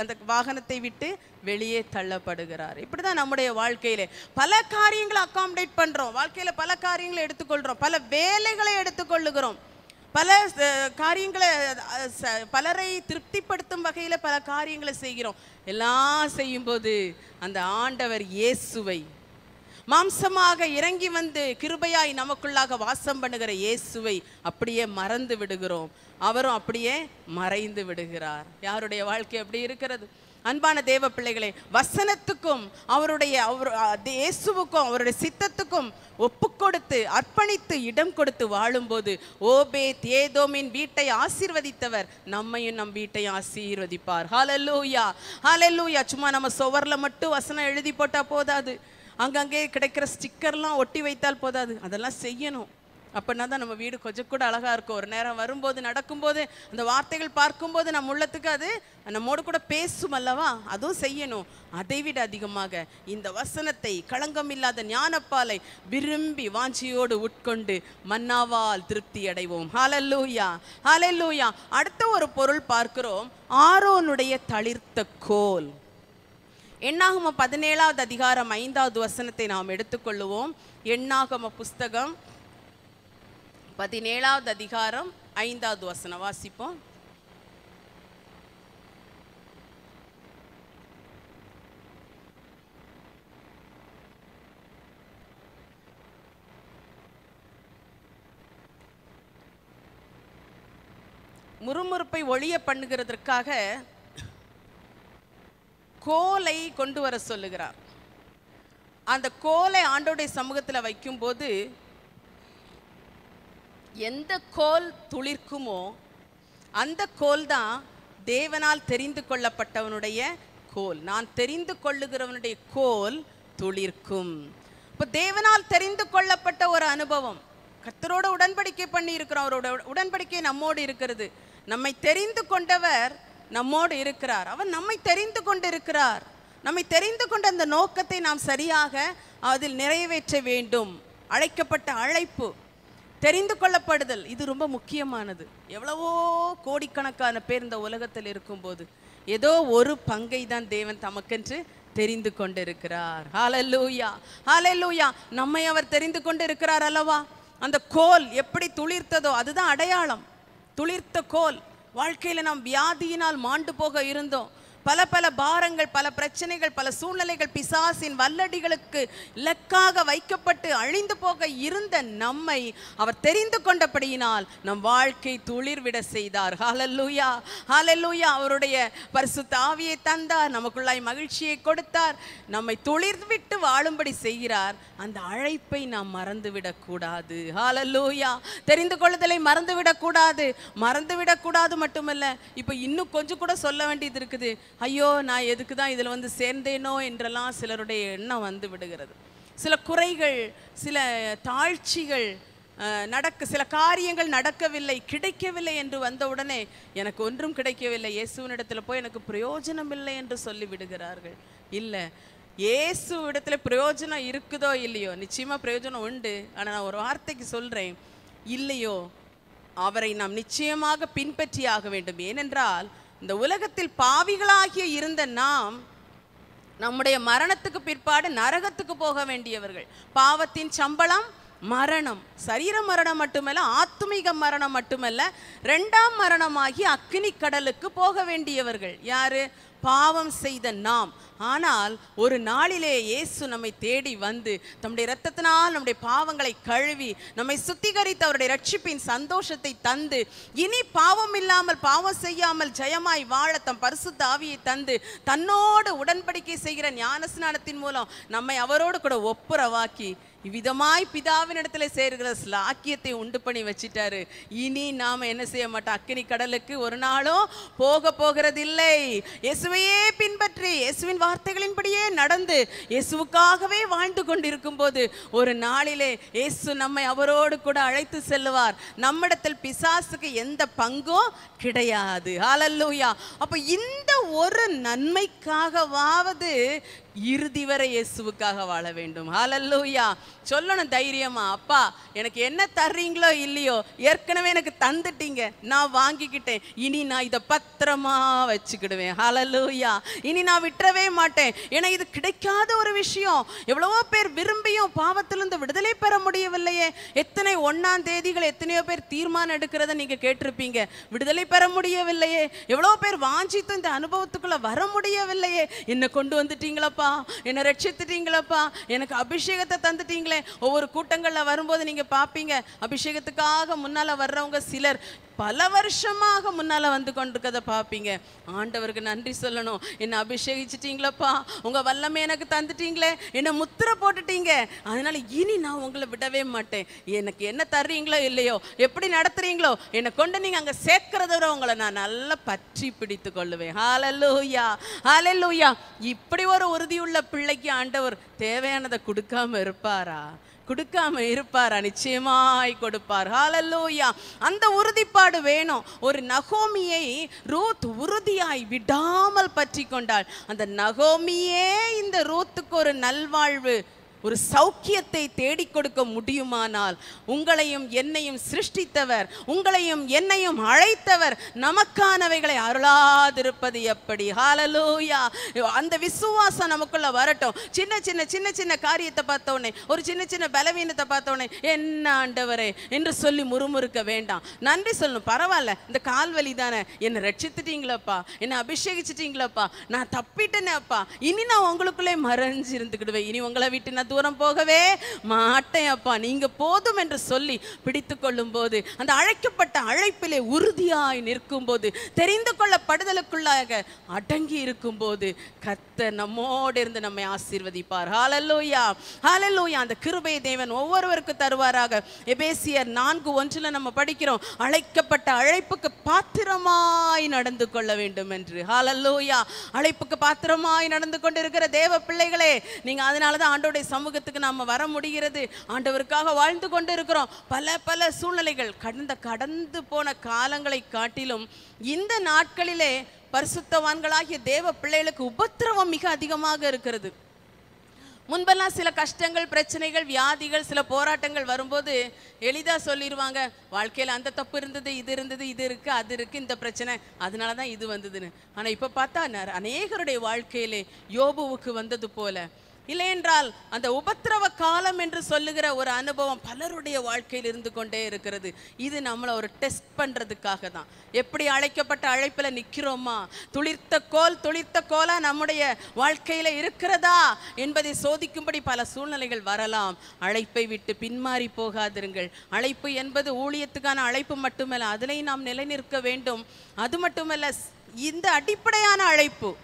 அந்த வாகனத்தை விட்டு வெளியே தள்ளப்படுகிறார். இப்படி தான் நம்முடைய வாழ்க்கையில் பல காரியங்களை அக்காமடேட் பண்ணுறோம் வாழ்க்கையில் பல காரியங்களை எடுத்துக்கொள்கிறோம் பல வேலைகளை எடுத்துக்கொள்ளுகிறோம். பல காரியங்களை ச- பலரை திருப்திப்படுத்தும் வகையில் பல காரியங்களை செய்கிறோம். எல்லாம் செய்யும்போது அந்த ஆண்டவர் இயேசுவை மாம்சமாக இறங்கி வந்து கிருபையாய் நமக்குள்ளாக வாசம் பண்ணுகிற இயேசுவை அப்படியே மறந்து விடுகிறோம். அவரும் அப்படியே மறைந்து விடுகிறார். யாருடைய வாழ்க்கை அப்படி இருக்கிறது? அன்பான தேவ பிள்ளைகளே வசனத்துக்கும் அவருடைய அவர் இயேசுவுக்கும் அவருடைய சித்தத்துக்கும் ஒப்பு கொடுத்து அர்ப்பணித்து இடம் கொடுத்து வாழும்போது ஓபே தேதோமின் வீட்டை ஆசீர்வதித்தவர் நம்மையும் நம் வீட்டை ஆசீர்வதிப்பார். ஹாலல்லூயா ஹalleluya சும்மா நம்ம சுவர்ல மட்டும் வசனம் எழுதி போட்டால் போதாது. அங்கங்கே கிடைக்கிற ஸ்டிக்கர்லாம் ஒட்டி வைத்தால் போதாது. அதெல்லாம் செய்யணும். அப்படின்னா தான் நம்ம வீடு கொஞ்சம் கூட அழகா இருக்கும். ஒரு நேரம் வரும்போது நடக்கும்போது அந்த வார்த்தைகள் பார்க்கும்போது நம்ம உள்ளத்துக்கு அது நம்மோடு கூட பேசும் அல்லவா? அதுவும் செய்யணும். அதை விட அதிகமாக இந்த வசனத்தை களங்கம் இல்லாத ஞானப்பாலை விரும்பி வாஞ்சியோடு உட்கொண்டு மன்னாவால் திருப்தி அடைவோம். ஹாலல்லூயா ஹாலல்லூயா அடுத்த ஒரு பொருள் பார்க்கிறோம். ஆரோனுடைய தளிர்த்த கோல். எண்ணாகம பதினேழாவது அதிகாரம் ஐந்தாவது வசனத்தை நாம் எடுத்துக்கொள்ளுவோம். எண்ணாகம புஸ்தகம் பதினேழாவது அதிகாரம் ஐந்தாவது வசனம். வாசிப்போம். முறுமுறுப்பை ஒழிய பண்ணுகிறதற்காக கோலை கொண்டு வர சொல்லுகிறார். அந்த கோலை ஆண்டோடைய சமூகத்தில் வைக்கும்போது எந்த கோல் துளிர்க்குமோ அந்த கோல் தான் தேவனால் தெரிந்து கொள்ளப்பட்டவனுடைய கோல். நான் தெரிந்து கொள்ளுகிறவனுடைய கோல் துளிர்க்கும். இப்போ தேவனால் தெரிந்து கொள்ளப்பட்ட ஒரு அனுபவம். கத்தரோட உடன்படிக்கை பண்ணி இருக்கிறோம் அவரோட உடன்படிக்கை நம்மோடு இருக்கிறது. நம்மை தெரிந்து கொண்டவர் நம்மோடு இருக்கிறார். அவர் நம்மை தெரிந்து கொண்டு இருக்கிறார் நம்மை தெரிந்து கொண்ட அந்த நோக்கத்தை நாம் சரியாக அதில் நிறைவேற்ற வேண்டும். அழைக்கப்பட்ட அழைப்பு. தெரிந்து கொள்ளப்படுதல். இது ரொம்ப முக்கியமானது. எவ்வளவோ கோடிக்கணக்கான பேர் இந்த உலகத்தில் இருக்கும்போது ஏதோ ஒரு பங்கை தான் தேவன் தமக்கென்று தெரிந்து கொண்டிருக்கிறார். ஹாலல்லூயா ஹாலல்லூயா நம்மை அவர் தெரிந்து கொண்டிருக்கிறார் அல்லவா? அந்த கோல் எப்படி துளிர்த்ததோ அதுதான் அடையாளம். துளிர்த்த கோல். வாழ்க்கையில நாம் வியாதியினால் மாண்டு போக இருந்தோம். பல பல பாரங்கள் பல பிரச்சனைகள் பல சூழ்நிலைகள் பிசாசின் வல்லடிகளுக்கு இலக்காக வைக்கப்பட்டு அழிந்து போக இருந்த நம்மை அவர் தெரிந்து கொண்டபடியினால் நம் வாழ்க்கை துளிர்விட செய்தார். ஹாலல்லூயா ஹாலல்லூயா அவருடைய பரிசு தாவியை தந்தார். நமக்குள்ளாய் மகிழ்ச்சியை கொடுத்தார். நம்மை துளிர்விட்டு வாழும்படி செய்கிறார். அந்த அழைப்பை நாம் மறந்துவிடக்கூடாது ஹாலல்லூயா தெரிந்து கொள்ளுதலை மறந்துவிடக்கூடாது மறந்துவிடக்கூடாது மட்டுமல்ல இப்போ இன்னும் கொஞ்சம் கூட சொல்ல வேண்டியது இருக்குது. ஐயோ நான் எதுக்கு தான் இதில் வந்து சேர்ந்தேனோ என்றெல்லாம் சிலருடைய எண்ணம் வந்து விடுகிறது. சில குறைகள் சில தாழ்ச்சிகள் நடக்க சில காரியங்கள் நடக்கவில்லை கிடைக்கவில்லை என்று வந்தவுடனே எனக்கு ஒன்றும் கிடைக்கவில்லை. இயேசுவினிடத்தில் போய் எனக்கு பிரயோஜனம் இல்லை என்று சொல்லி விடுகிறார்கள். இல்லை இயேசு இடத்துல பிரயோஜனம் இருக்குதோ இல்லையோ? நிச்சயமாக பிரயோஜனம் உண்டு. ஆனால் நான் ஒரு வார்த்தைக்கு சொல்கிறேன் இல்லையோ அவரை நாம் நிச்சயமாக பின்பற்றி ஆக வேண்டும். ஏனென்றால் இந்த உலகத்தில் பாவிகளாகிய இருந்த நாம் நம்முடைய மரணத்துக்கு பிற்பாடு நரகத்துக்கு போக வேண்டியவர்கள். பாவத்தின் சம்பளம் மரணம். சரீர மரணம் மட்டுமல்ல ஆத்மீக மரணம் மட்டுமல்ல ரெண்டாம் மரணமாகி அக்னி கடலுக்கு போக வேண்டியவர்கள். யாரு? பாவம் செய்த நாம். ஆனால் ஒரு நாளிலே இயேசு நம்மை தேடி வந்து தம்முடைய இரத்தத்தினால் நம்முடைய பாவங்களை கழுவி நம்மை சுத்திகரித்து அவருடைய ரட்சிப்பின் சந்தோஷத்தை தந்து இனி பாவம் இல்லாமல் பாவம் செய்யாமல் ஜெயமாய் வாழ தம் பரிசுத்த ஆவியை தந்து தன்னோடு உடன்படிக்கை செய்கிற ஞானஸ்நானத்தின் மூலம் நம்மை அவரோடு கூட ஒப்புரவாக்கி இவ்விதமாய் பிதாவினிடத்துல சேர்கிற ஸ்லாக்கியத்தை உண்டு பண்ணி வச்சிட்டாரு. இனி நாம என்ன செய்ய மாட்டோம்? அக்கினி கடலுக்கு ஒரு நாளும் போக போகிறதில்லை. இயேசுவையே பின்பற்றி இயேசுவின் வார்த்தைகளின்படியே நடந்து இயேசுவுக்காகவே வாழ்ந்து கொண்டிருக்கும் போது ஒரு நாளிலே இயேசு நம்மை அவரோடு கூட அழைத்து செல்லுவார். நம்மிடத்தில் பிசாசுக்கு எந்த பங்கும் கிடையாது. ஆலல்லூயா அப்போ இந்த ஒரு நன்மைக்காகவாவது இறுதி வரை இயேசுவுக்காக வாழ வேண்டும். ஹாலல்லூயா சொல்லணும் தைரியமா அப்பா எனக்கு என்ன தர்றீங்களோ இல்லையோ ஏற்கனவே எனக்கு தந்துட்டீங்க. நான் வாங்கிக்கிட்டேன். இனி நான் இதை பத்திரமா வச்சுக்கிடுவேன். ஹலலூயா இனி நான் விட்டுறவே மாட்டேன். ஏன்னா இது கிடைக்காத ஒரு விஷயம். எவ்வளவோ பேர் விரும்பியும் பாவத்திலிருந்து விடுதலை பெற முடியவில்லையே. எத்தனை ஒண்ணாம் தேதிகள் எத்தனையோ பேர் தீர்மானம் எடுக்கிறத நீங்க கேட்டிருப்பீங்க. விடுதலை பெற முடியவில்லையே. எவ்வளோ பேர் வாஞ்சித்து இந்த அனுபவத்துக்குள்ள வர முடியவில்லையே. என்ன கொண்டு வந்துட்டீங்களப்பா? என்ன என்னை ரட்சித்துட்டீங்களப்பா? எனக்கு அபிஷேகத்தை தந்துட்டீங்களே ஒவ்வொரு கூட்டங்களில் வரும்போது நீங்கள் பார்ப்பீங்க அபிஷேகத்துக்காக முன்னால் வர்றவங்க சிலர் பல வருஷமாக முன்னால் வந்து கொண்டிருக்கதை பார்ப்பீங்க ஆண்டவருக்கு நன்றி சொல்லணும். என்னை அபிஷேகிச்சிட்டிங்களப்பா. உங்கள் வல்லமை எனக்கு தந்துட்டீங்களே. என்னை முத்திரை போட்டுட்டீங்க. அதனால் இனி நான் உங்களை விடவே மாட்டேன். எனக்கு என்ன தர்றீங்களோ இல்லையோ எப்படி நடத்துகிறீங்களோ என்னை கொண்டு நீங்கள் அங்கே சேர்க்கறத விட உங்களை நான் நல்லா பற்றி பிடித்து கொள்ளுவேன். ஹாலல்லூயா ஹாலல்லூயா இப்படி ஒரு உறுதியுள்ள பிள்ளைக்கு ஆண்டவர் தேவையானதை கொடுக்காம இருப்பாரா? கொடுக்காம இருப்பாரா? நிச்சயமாய் கொடுப்பார். ஹாலல்லூயா அந்த உறுதிப்பாடு வேணும். ஒரு நகோமியை ரூத் உறுதியாய் விடாமல் பற்றி கொண்டாள். அந்த நகோமியே இந்த ரூத்துக்கு ஒரு நல்வாழ்வு ஒரு சௌக்கியத்தை தேடிக் கொடுக்க முடியுமானால் உங்களையும் என்னையும் சிருஷ்டித்தவர் உங்களையும் என்னையும் அழைத்தவர் நமக்கானவைகளை அருளாதிருப்பது எப்படி? ஹாலலூயா அந்த விசுவாசம் நமக்குள்ள வரட்டும். சின்ன சின்ன சின்ன சின்ன காரியத்தை பார்த்த உடனே ஒரு சின்ன சின்ன பலவீனத்தை பார்த்த உடனே என்ன ஆண்டவரே? என்று சொல்லி முறுமுறுக்க வேண்டாம். நன்றி சொல்லணும். பரவாயில்ல. இந்த கால்வலி தானே. என்னை ரட்சித்துட்டீங்களப்பா. என்னை அபிஷேகிச்சிட்டீங்களப்பா. நான் தப்பிட்டேனேப்பா. இனி நான் உங்களுக்குள்ளே மறைஞ்சிருந்துக்கிடுவேன். இனி உங்களை விட்டு நான் தூரம் போகவே மாட்டேன் அப்பா. நீங்க போதும் என்று சொல்லி பிடித்து கொள்ளும் போது அந்த அழைக்கப்பட்ட அழைப்பிலே உறுதியாய் நிற்கும் போது தெரிந்து கொள்ளப்படுதலுக்குள்ளாக அடங்கி இருக்கும் போது கத்த நம்மோடு இருந்து நம்மை ஆசீர்வதிப்பார். ஹாலல்லூயா ஹாலல்லூயா அந்த கிருபை தேவன் ஒவ்வொருவருக்கு தருவாராக. எபேசியர் நான்கு ஒன்றுல நம்ம படிக்கிறோம். அழைக்கப்பட்ட அழைப்புக்கு பாத்திரமாய் நடந்து கொள்ள வேண்டும் என்று. ஹாலல்லூயா அழைப்புக்கு பாத்திரமாய் நடந்து கொண்டிருக்கிற தேவ பிள்ளைகளே நீங்க அதனால தான் ஆண்டோடைய சமூகத்துக்கு நாம் வர முடிகிறது. ஆண்டவருக்காக வாழ்ந்து கொண்டு இருக்கிறோம் பல பல சூழ்நிலைகள் கடந்த கடந்து போன காலங்களை காட்டிலும் இந்த நாட்களிலே பரிசுத்தவான்களாகிய தேவ பிள்ளைகளுக்கு உபத்திரவம் மிக அதிகமாக இருக்கிறது. முன்பெல்லாம் சில கஷ்டங்கள் பிரச்சனைகள் வியாதிகள் சில போராட்டங்கள் வரும்போது எளிதாக சொல்லிடுவாங்க வாழ்க்கையில் அந்த தப்பு இருந்தது இது இருந்தது இது இருக்கு அது இருக்கு இந்த பிரச்சனை அதனால தான் இது வந்ததுன்னு. ஆனால் இப்போ பார்த்தா அநேகருடைய வாழ்க்கையிலே யோபுவுக்கு வந்தது போல இல்லையென்றால் அந்த உபத்திரவ காலம் என்று சொல்லுகிற ஒரு அனுபவம் பலருடைய வாழ்க்கையில் இருந்து கொண்டே இருக்கிறது. இது நம்மளை ஒரு டெஸ்ட் பண்றதுக்காக தான். எப்படி அழைக்கப்பட்ட அழைப்பில் நிற்கிறோமா துளிர்த்த கோல் துளிர்த்த கோலா நம்முடைய வாழ்க்கையில இருக்கிறதா? என்பதை சோதிக்கும்படி பல சூழ்நிலைகள் வரலாம். அழைப்பை விட்டு பின்மாறி போகாதிருங்கள். அழைப்பு என்பது ஊழியத்துக்கான அழைப்பு மட்டுமல்ல அதிலையும் நாம் நிலைநிற்க வேண்டும். அது மட்டுமல்ல இந்த அடிப்படையான அழைப்பு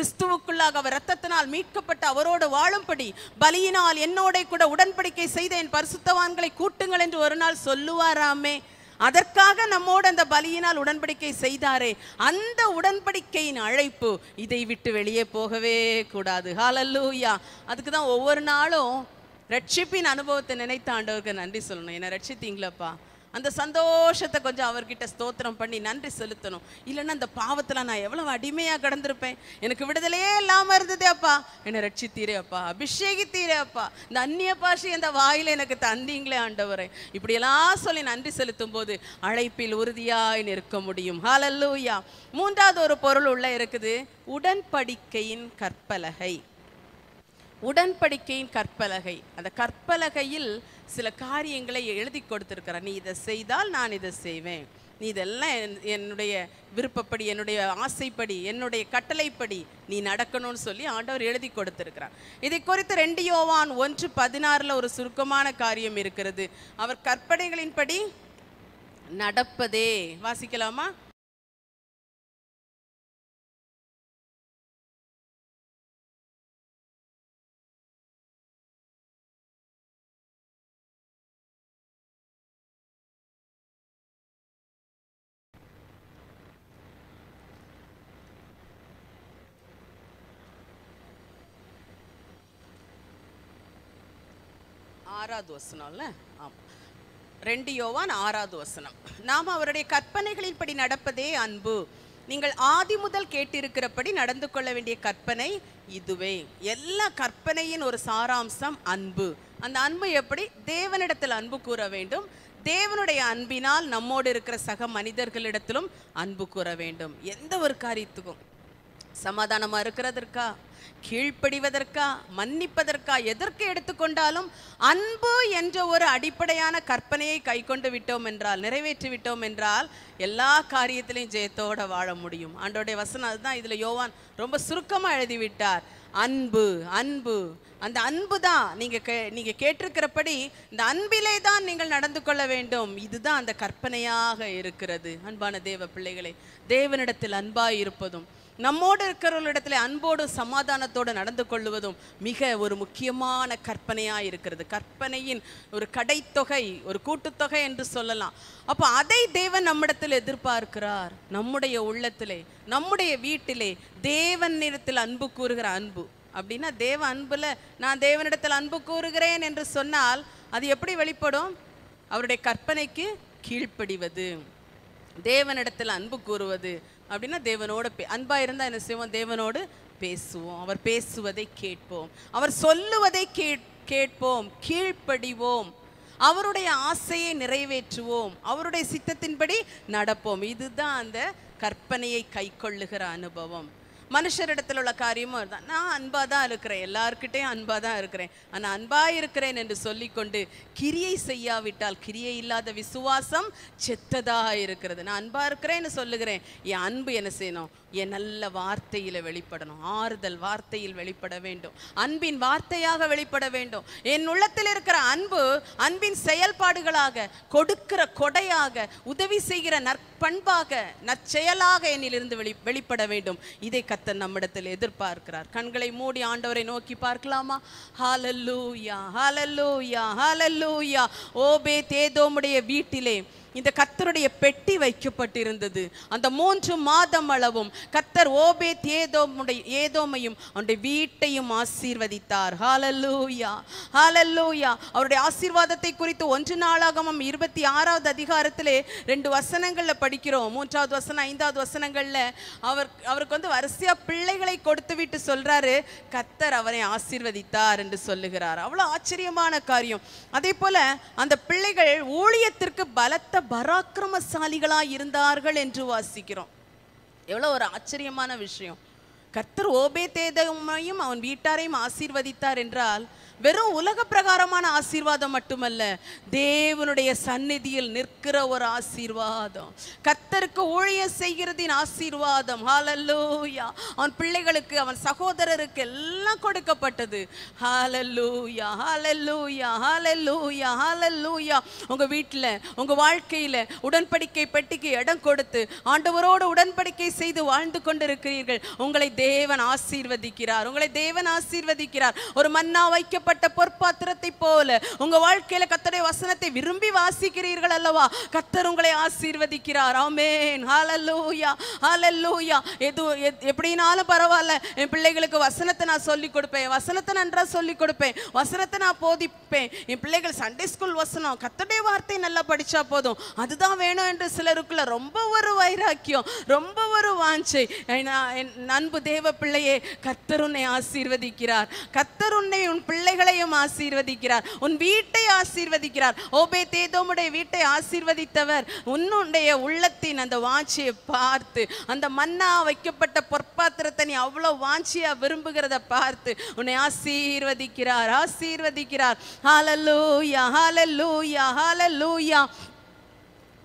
கிறிஸ்துவுக்குள்ளாக அவர் ரத்தத்தினால் மீட்கப்பட்ட அவரோடு வாழும்படி பலியினால் என்னோட கூட உடன்படிக்கை செய்த என் பரிசுத்தவான்களை கூட்டுங்கள் என்று ஒரு நாள் சொல்லுவாராமே. அதற்காக நம்மோடு அந்த பலியினால் உடன்படிக்கை செய்தாரே. அந்த உடன்படிக்கையின் அழைப்பு இதை விட்டு வெளியே போகவே கூடாது. ஹாலல்லூயா அதுக்கு தான் ஒவ்வொரு நாளும் ரட்சிப்பின் அனுபவத்தை நினைத்த ஆண்டவருக்கு நன்றி சொல்லணும். என்னை ரட்சித்தீங்களப்பா? அந்த சந்தோஷத்தை கொஞ்சம் அவர்கிட்ட ஸ்தோத்திரம் பண்ணி நன்றி செலுத்தணும். இல்லைன்னா அந்த பாவத்தில் நான் எவ்வளவு அடிமையாக கிடந்திருப்பேன். எனக்கு விடுதலையே இல்லாமல் இருந்ததே அப்பா. என்னை ரட்சித்தீரே அப்பா. அபிஷேகித்தீரே அப்பா. இந்த அந்நிய பாஷை அந்த வாயில் எனக்கு தந்தீங்களே ஆண்டவரே. இப்படியெல்லாம் சொல்லி நன்றி செலுத்தும் போது அழைப்பில் உறுதியாய் நிற்க முடியும். ஹாலல்லூயா மூன்றாவது ஒரு பொருள் உள்ள இருக்குது. உடன்படிக்கையின் கற்பலகை. உடன்படிக்கையின் கற்பலகை. அந்த கற்பலகையில் சில காரியங்களை எழுதி கொடுத்துருக்கிறார். நீ இதை செய்தால் நான் இதை செய்வேன். நீ இதெல்லாம் என்- என்னுடைய விருப்பப்படி என்னுடைய ஆசைப்படி என்னுடைய கட்டளைப்படி நீ நடக்கணும்னு சொல்லி ஆண்டவர் எழுதி கொடுத்துருக்கிறார். இதை குறித்து ரெண்டு யோவான் ஒன்று பதினாறில் ஒரு சுருக்கமான காரியம் இருக்கிறது. அவர் கற்பனைகளின்படி நடப்பதே. வாசிக்கலாமா? ஆறாவது வசனம்ல? ரெண்டு யோவான் ஆறாவது வசனம். நாம் அவருடைய கற்பனைகளின்படி நடப்பதே அன்பு. நீங்கள் ஆதி முதல் கேட்டிருக்கிறபடி நடந்து கொள்ள வேண்டிய கற்பனை இதுவே. எல்லா கற்பனையின் ஒரு சாராம்சம் அன்பு. அந்த அன்பு எப்படி? தேவனிடத்தில் அன்பு கூற வேண்டும். தேவனுடைய அன்பினால் நம்மோடு இருக்கிற சக மனிதர்களிடத்திலும் அன்பு கூற வேண்டும். எந்த ஒரு காரியத்துக்கும். சமாதானமா இருக்கிறதற்கா கீழ்ப்படிவதற்கா மன்னிப்பதற்கா எதற்கு எடுத்துக்கொண்டாலும் அன்பு என்ற ஒரு அடிப்படையான கற்பனையை கைக்கொண்டு விட்டோம் என்றால் நிறைவேற்றி விட்டோம் என்றால் எல்லா காரியத்திலையும் ஜெயத்தோட வாழ முடியும். ஆண்டோடைய வசனம் அதுதான். இதுல யோவான் ரொம்ப சுருக்கமா எழுதி விட்டார் அன்பு அன்பு. அந்த அன்பு தான் நீங்க கே- நீங்க கேட்டிருக்கிறபடி இந்த அன்பிலே தான் நீங்கள் நடந்து கொள்ள வேண்டும். இதுதான் அந்த கற்பனையாக இருக்கிறது. அன்பான தேவ பிள்ளைகளே தேவனிடத்தில் அன்பாய் இருப்பதும் நம்மோடு இருக்கிறவர்களிடத்துல அன்போடு சமாதானத்தோடு நடந்து கொள்வதும் மிக ஒரு முக்கியமான கற்பனையாக இருக்கிறது. கற்பனையின் ஒரு கடைத்தொகை ஒரு கூட்டுத்தொகை என்று சொல்லலாம். அப்போ அதை தேவன் நம்மிடத்தில் எதிர்பார்க்கிறார். நம்முடைய உள்ளத்திலே நம்முடைய வீட்டிலே தேவனிடத்தில் அன்பு கூறுகிற அன்பு. அப்படின்னா தேவ அன்பில் நான் தேவனிடத்தில் அன்பு கூறுகிறேன் என்று சொன்னால் அது எப்படி வெளிப்படும்? அவருடைய கற்பனைக்கு கீழ்ப்படிவது. தேவனிடத்தில் அன்பு கூறுவது. அப்படின்னா தேவனோட பே அன்பாக இருந்தால் என்ன செய்வோம்? தேவனோடு பேசுவோம். அவர் பேசுவதை கேட்போம். அவர் சொல்லுவதை கேட் கேட்போம். கீழ்ப்படிவோம். அவருடைய ஆசையை நிறைவேற்றுவோம். அவருடைய சித்தத்தின்படி நடப்போம். இதுதான் அந்த கற்பனையை கைக்கொள்ளுகிற அனுபவம். மனுஷரிடத்தில் உள்ள காரியமும் அதுதான். நான் அன்பாக தான் இருக்கிறேன். எல்லாருக்கிட்டேயும் அன்பாக தான் இருக்கிறேன். ஆனால் அன்பாக இருக்கிறேன் என்று சொல்லிக்கொண்டு கிரியை செய்யாவிட்டால் கிரியை இல்லாத விசுவாசம் செத்ததாக இருக்கிறது. நான் அன்பாக இருக்கிறேன்னு சொல்லுகிறேன். என் அன்பு என்ன செய்யணும்? என் நல்ல வார்த்தையில் வெளிப்படணும். ஆறுதல் வார்த்தையில் வெளிப்பட வேண்டும். அன்பின் வார்த்தையாக வெளிப்பட வேண்டும். என் உள்ளத்தில் இருக்கிற அன்பு அன்பின் செயல்பாடுகளாக கொடுக்கிற கொடையாக உதவி செய்கிற நற்பண்பாக நற்செயலாக என்னிலிருந்து வெளி வெளிப்பட வேண்டும். இதை கத்தர் நம்மிடத்தில் எதிர்பார்க்கிறார். கண்களை மூடி ஆண்டவரை நோக்கி பார்க்கலாமா? ஹாலல்லூயா ஹாலல்லூயா ஹாலல்லூயா ஓபே தேதோமுடைய வீட்டிலே இந்த கத்தருடைய பெட்டி வைக்கப்பட்டிருந்தது. அந்த மூன்று மாதம் அளவும் கத்தர் ஓபே தேதோமுடைய ஏதோமையும் அவனுடைய வீட்டையும் ஆசீர்வதித்தார். ஹாலல்லூயா ஹாலல்லூயா அவருடைய ஆசீர்வாதத்தை குறித்து ஒன்று நாளாகமம் இருபத்தி ஆறாவது அதிகாரத்திலே ரெண்டு வசனங்கள்ல படிக்கிறோம். மூன்றாவது வசனம் ஐந்தாவது வசனங்கள்ல அவர் அவருக்கு வந்து வரிசையா பிள்ளைகளை கொடுத்து விட்டு சொல்றாரு கத்தர் அவரை ஆசீர்வதித்தார் என்று சொல்லுகிறார். அவ்வளவு ஆச்சரியமான காரியம். அதே போல அந்த பிள்ளைகள் ஊழியத்திற்கு பலத்த பராக்கிரமசாலிகளாக இருந்தார்கள் என்று வாசிக்கிறோம். எவ்வளோ ஒரு ஆச்சரியமான விஷயம். கர்த்தர் ஓபே தேதமையும் அவன் வீட்டாரையும் ஆசீர்வதித்தார் என்றால் வெறும் உலக பிரகாரமான ஆசீர்வாதம் மட்டுமல்ல தேவனுடைய சந்நிதியில் நிற்கிற ஒரு ஆசீர்வாதம். கத்தருக்கு ஊழிய செய்கிறதின் ஆசீர்வாதம். ஹாலல்லூயா அவன் பிள்ளைகளுக்கு அவன் சகோதரருக்கு எல்லாம் கொடுக்கப்பட்டது. ஹாலல்லூயா ஹாலல்லூயா ஹாலல்லூயா ஹாலல்லூயா உங்க வீட்டில் உங்க வாழ்க்கையில உடன்படிக்கை பெட்டிக்கு இடம் கொடுத்து ஆண்டவரோடு உடன்படிக்கை செய்து வாழ்ந்து கொண்டிருக்கிறீர்கள். உங்களை தேவன் ஆசீர்வதிக்கிறார். உங்களை தேவன் ஆசீர்வதிக்கிறார். ஒரு மன்னா வைக்கப்பட்ட பொற்பாத்திரத்தை போல உங்க வாழ்க்கையில கத்தருடைய வசனத்தை விரும்பி வாசிக்கிறீர்கள் அல்லவா? கத்தர் உங்களை ஆசீர்வதிக்கிறார். ஆமேன். ஹாலல்லூயா ஹாலல்லூயா எது எப்படினாலும் பரவாயில்ல. என் பிள்ளைகளுக்கு வசனத்தை நான் சொல்லி கொடுப்பேன். வசனத்தை நன்றாக சொல்லி கொடுப்பேன். வசனத்தை நான் போதிப்பேன். என் பிள்ளைகள் சண்டே ஸ்கூல் வசனம் கத்தடைய வார்த்தை நல்லா படித்தா போதும். அதுதான் வேணும் என்று சிலருக்குள்ள ரொம்ப ஒரு வைராக்கியம் ரொம்ப ஒரு வாஞ்சை. நான் என் அன்பு தேவ பிள்ளையே கத்தர் உன்னை ஆசீர்வதிக்கிறார். கத்தர் உன்னை உன் பிள்ளைகளையும் ஆசீர்வதிக்கிறார். உன் வீட்டை ஆசீர்வதிக்கிறார். ஓபே தேதோமுடைய வீட்டை ஆசீர்வதித்தவர். உன்னுடைய உள்ளத்தின் அந்த வாஞ்சியை பார்த்து அந்த மன்னா வைக்கப்பட்ட பொற்பாத்திரத்தை நீ அவ்வளவு வாஞ்சியா விரும்புகிறத பார்த்து உன்னை ஆசீர்வதிக்கிறார் ஆசீர்வதிக்கிறார். ஹalleluya ஹalleluya ஹalleluya.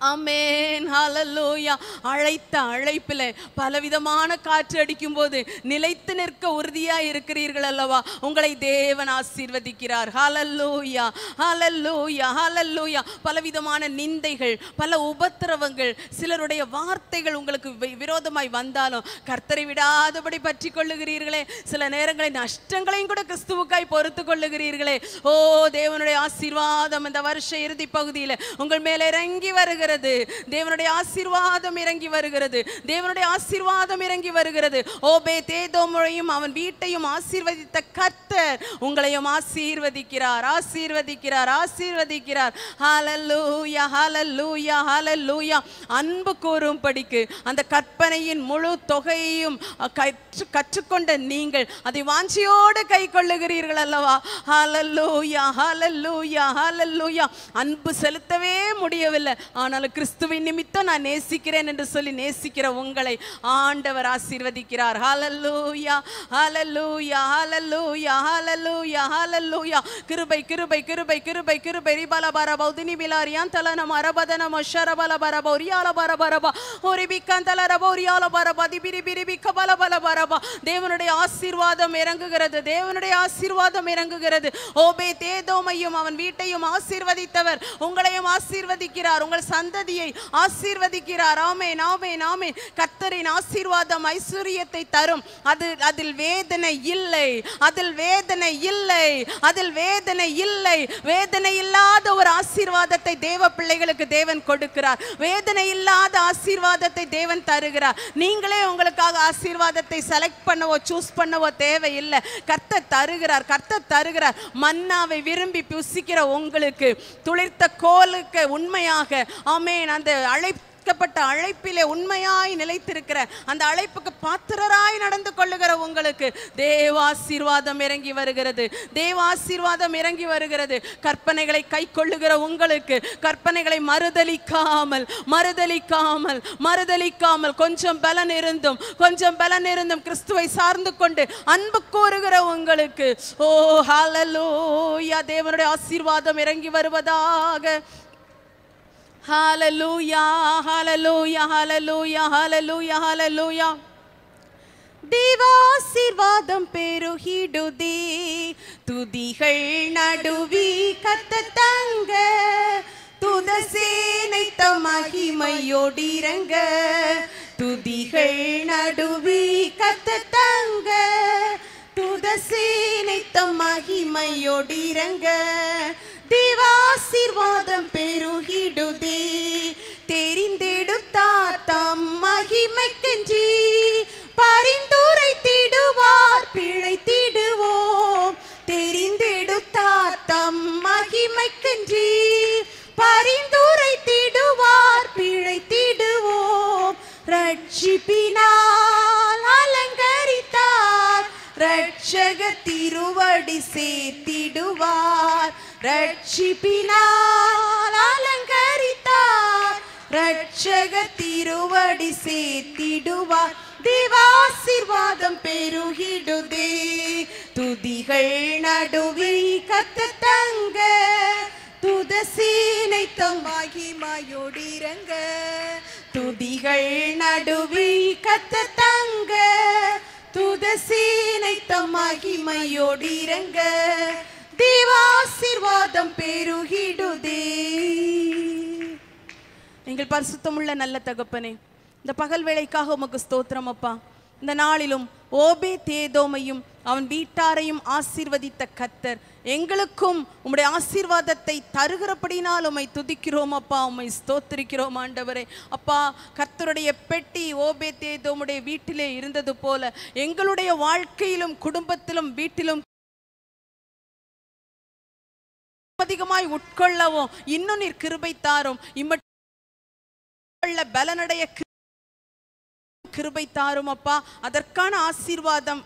அமேன் ஹலலூயா அழைத்த அழைப்பில் பலவிதமான காற்று அடிக்கும்போது நிலைத்து நிற்க உறுதியா இருக்கிறீர்கள் அல்லவா? உங்களை தேவன் ஆசீர்வதிக்கிறார். ஹலல்லூயா ஹலல்லூயா ஹலல்லூயா பலவிதமான நிந்தைகள் பல உபத்திரவங்கள் சிலருடைய வார்த்தைகள் உங்களுக்கு வி- விரோதமாய் வந்தாலும் கர்த்தரை விடாதபடி பற்றி கொள்ளுகிறீர்களே சில நேரங்களில் நஷ்டங்களையும் கூட கிறிஸ்துவுக்காய் பொறுத்து கொள்ளுகிறீர்களே ஓ தேவனுடைய ஆசீர்வாதம் இந்த வருஷ இறுதி பகுதியில் உங்கள் மேலே இறங்கி வருகிறது. வருகிறது. தேவனுடைய ஆசீர்வாதம் இறங்கி வருகிறது. தேவனுடைய ஆசீர்வாதம் இறங்கி வருகிறது. ஓபே தேதோமுழையும் அவன் வீட்டையும் ஆசீர்வதித்த கர்த்தர் உங்களையும் ஆசீர்வதிக்கிறார் ஆசீர்வதிக்கிறார் ஆசீர்வதிக்கிறார். ஹாலல்லூயா ஹாலல்லூயா ஹாலல்லூயா அன்பு கூறும் படிக்கு அந்த கற்பனையின் முழு தொகையையும் கற்று கற்றுக்கொண்ட நீங்கள் அதை வாஞ்சியோடு கை கொள்ளுகிறீர்கள் அல்லவா? ஹாலல்லூயா ஹாலல்லூயா ஹாலல்லூயா அன்பு செலுத்தவே முடியவில்லை. ஆனால் ஆனாலும் கிறிஸ்துவின் நிமித்தம் நான் நேசிக்கிறேன் என்று சொல்லி நேசிக்கிற உங்களை ஆண்டவர் ஆசீர்வதிக்கிறார். ஹalleluya ஹalleluya ஹalleluya ஹalleluya ஹalleluya கிருபை கிருபை கிருபை கிருபை கிருபை. ரிபல பரப உதினி பிலாரியான் தலனம் அரபதனம் ஷரபல பரப ஒரியால பரபரபா ஒரு பிக்கான் ரப ஒரியால பரபா திபிரி பிரி பிக்க பல பல பரப தேவனுடைய ஆசீர்வாதம் இறங்குகிறது. தேவனுடைய ஆசீர்வாதம் இறங்குகிறது. ஓபே தேதோமையும் அவன் வீட்டையும் ஆசீர்வதித்தவர். உங்களையும் ஆசீர்வதிக்கிறார். உங்கள் சந்த சந்ததியை ஆசீர்வதிக்கிறார். ஆமே நாமே நாமே கர்த்தரின் ஆசீர்வாதம் ஐஸ்வர்யத்தை தரும். அது அதில் வேதனை இல்லை. அதில் வேதனை இல்லை. அதில் வேதனை இல்லை. வேதனை இல்லாத ஒரு ஆசீர்வாதத்தை தேவ பிள்ளைகளுக்கு தேவன் கொடுக்கிறார். வேதனை இல்லாத ஆசீர்வாதத்தை தேவன் தருகிறார். நீங்களே உங்களுக்காக ஆசீர்வாதத்தை செலக்ட் பண்ணவோ சூஸ் பண்ணவோ தேவையில்லை. கர்த்தர் தருகிறார் கர்த்தர் தருகிறார். மன்னாவை விரும்பி புசிக்கிற உங்களுக்கு துளிர்த்த கோலுக்கு உண்மையாக ஆமேன். அந்த அழைக்கப்பட்ட அழைப்பிலே உண்மையாய் நிலைத்திருக்கிற அந்த அழைப்புக்கு பாத்திரராய் நடந்து கொள்ளுகிற உங்களுக்கு தேவாசீர்வாதம் இறங்கி வருகிறது. தேவாசீர்வாதம் இறங்கி வருகிறது. கற்பனைகளை கை கொள்ளுகிற உங்களுக்கு கற்பனைகளை மறுதலிக்காமல் மறுதலிக்காமல் மறுதளிக்காமல் கொஞ்சம் பலன் இருந்தும் கொஞ்சம் பலன் இருந்தும் கிறிஸ்துவை சார்ந்து கொண்டு அன்பு கூறுகிற உங்களுக்கு ஓ ஹalleluya தேவனுடைய ஆசீர்வாதம் இறங்கி வருவதாக ஹalleluya ஹalleluya ஹalleluya ஹalleluya ஹalleluya தேவாசீர்வாதம் பெருகிடுதி துதிகள் நடுவி கத்த தங்க துதசேனை மகிமையோடிரங்க துதிகள் நடுவி கத்த தங்க துதசேனை மகிமையோடிரங்க தேவாசீர்வாதம் பெருகிடுதே. தெரிந்தெடுத்தார் தம் மகிமைக்கென்றி. பரிந்துரைத்திடுவார் பிழைத்திடுவோம். தெரிந்தெடுத்தார் தம் மகிமைக்கென்றி. பிழை திடுவோம் ரட்சிப்பினால் அலங்கரித்த ரட்சக திருவடி சேர்த்திடுவார். ரட்சிப்பினால் அலங்கரித்தார். ரட்சக திருவடி சேர்த்திடுவார். தேவாசீர்வாதம் பெருகிடுதே. துதிகள் நடுவில் கத்த தங்க. துதசீனை தம் மகிமையோடிரங்க துதிகள் நடுவில் கத்த தங்க. துதசீனை தம் இறங்க. தேவாசிர்வாதம் பெருகிடுதே. எங்கள் பரிசுத்தமுள்ள நல்ல தகப்பனே இந்த பகல் வேளைக்காக உமக்கு ஸ்தோத்திரம் அப்பா. இந்த நாளிலும் ஓபே தேதோமையும் அவன் வீட்டாரையும் ஆசீர்வதித்த கத்தர் எங்களுக்கும் உம்முடைய ஆசீர்வாதத்தை தருகிறபடினால் உம்மை துதிக்கிறோம் அப்பா. உம்மை ஸ்தோத்திரிக்கிறோம் ஆண்டவரே. அப்பா கர்த்தருடைய பெட்டி ஓபே தேதோமுடைய வீட்டிலே இருந்தது போல எங்களுடைய வாழ்க்கையிலும் குடும்பத்திலும் வீட்டிலும் அதிகமாய் உட்கொள்ளவும் இன்னும் நீர் கிருபை தாரும். இம்மட்டுள்ள பலனடைய கிருபை தாரும் அப்பா. அதற்கான ஆசீர்வாதம்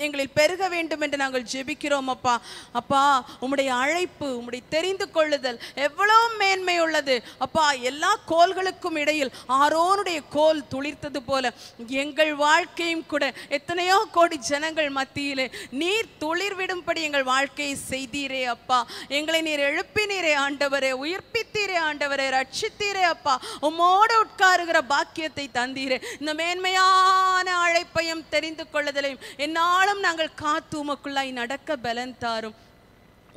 எங்களில் பெருக வேண்டும் என்று நாங்கள் ஜெபிக்கிறோம் அப்பா. அப்பா உம்முடைய அழைப்பு உம்முடைய தெரிந்து கொள்ளுதல் எவ்வளவு மேன்மை உள்ளது. அப்பா எல்லா கோல்களுக்கும் இடையில் ஆரோனுடைய கோல் துளிர்த்தது போல எங்கள் வாழ்க்கையும் கூட எத்தனையோ கோடி ஜனங்கள் மத்தியிலே நீர் துளிர் விடும்படி எங்கள் வாழ்க்கையை செய்தீரே அப்பா. எங்களை நீர் எழுப்பினீரே ஆண்டவரே. உயிர்ப்பித்தீரே ஆண்டவரே. ரட்சித்தீரே அப்பா. உம்மோடு உட்காருகிற பாக்கியத்தை தந்தீரே. இந்த மேன்மையான அழைப்பையும் தெரிந்து கொள்ளுதலையும் என்னால் காலம் நாங்கள் காத்து உமக்குள்ளாய் நடக்க பலன் தாரும்.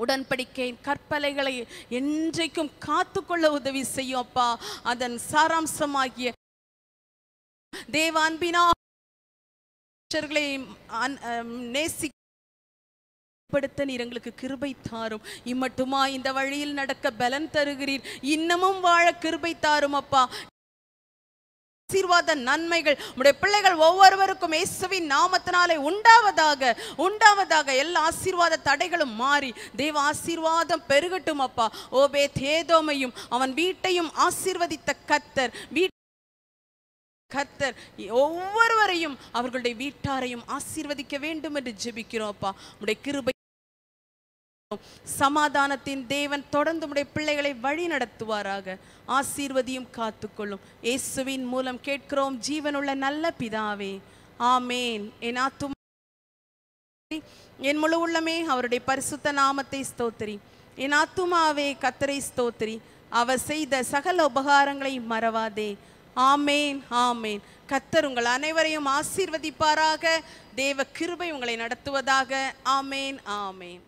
உடன்படிக்கை கற்பலைகளை என்றைக்கும் காத்துக்கொள்ள உதவி செய்யும் அப்பா. அதன் சாராம்சமாகிய தேவ அன்பினா நேசி படுத்த நீர் எங்களுக்கு கிருபை தாரும். இம்மட்டுமா இந்த வழியில் நடக்க பலன் தருகிறீர். இன்னமும் வாழ கிருபை தாரும் அப்பா. ஆசீர்வாத நன்மைகள். உடைய பிள்ளைகள் ஒவ்வொருவருக்கும் இயேசுவின் நாமத்தினாலே உண்டாவதாக உண்டாவதாக எல்லா ஆசீர்வாத தடைகளும் மாறி தேவ ஆசீர்வாதம் பெருகட்டும் அப்பா. ஓபே தேதோமையும் அவன் வீட்டையும் ஆசீர்வதித்த கத்தர் வீட் கர்த்தர் ஒவ்வொருவரையும் அவர்களுடைய வீட்டாரையும் ஆசீர்வதிக்க வேண்டும் என்று ஜெபிக்கிறோம் அப்பா. உடைய கிருபை சமாதானத்தின் தேவன் தொடர்ந்து உடைய பிள்ளைகளை வழி நடத்துவாராக. ஆசீர்வதியும் காத்துக்கொள்ளும். இயேசுவின் மூலம் கேட்கிறோம் ஜீவனுள்ள நல்ல பிதாவே ஆமேன். என் ஆத்தும் என் முழு உள்ளமே அவருடைய பரிசுத்த நாமத்தை ஸ்தோத்திரி. என் ஆத்துமாவே கத்தரை ஸ்தோத்திரி. அவர் செய்த சகல உபகாரங்களை மறவாதே. ஆமேன் ஆமேன். கத்தர் உங்கள் அனைவரையும் ஆசீர்வதிப்பாராக. தேவ கிருபை உங்களை நடத்துவதாக. ஆமேன் ஆமேன்.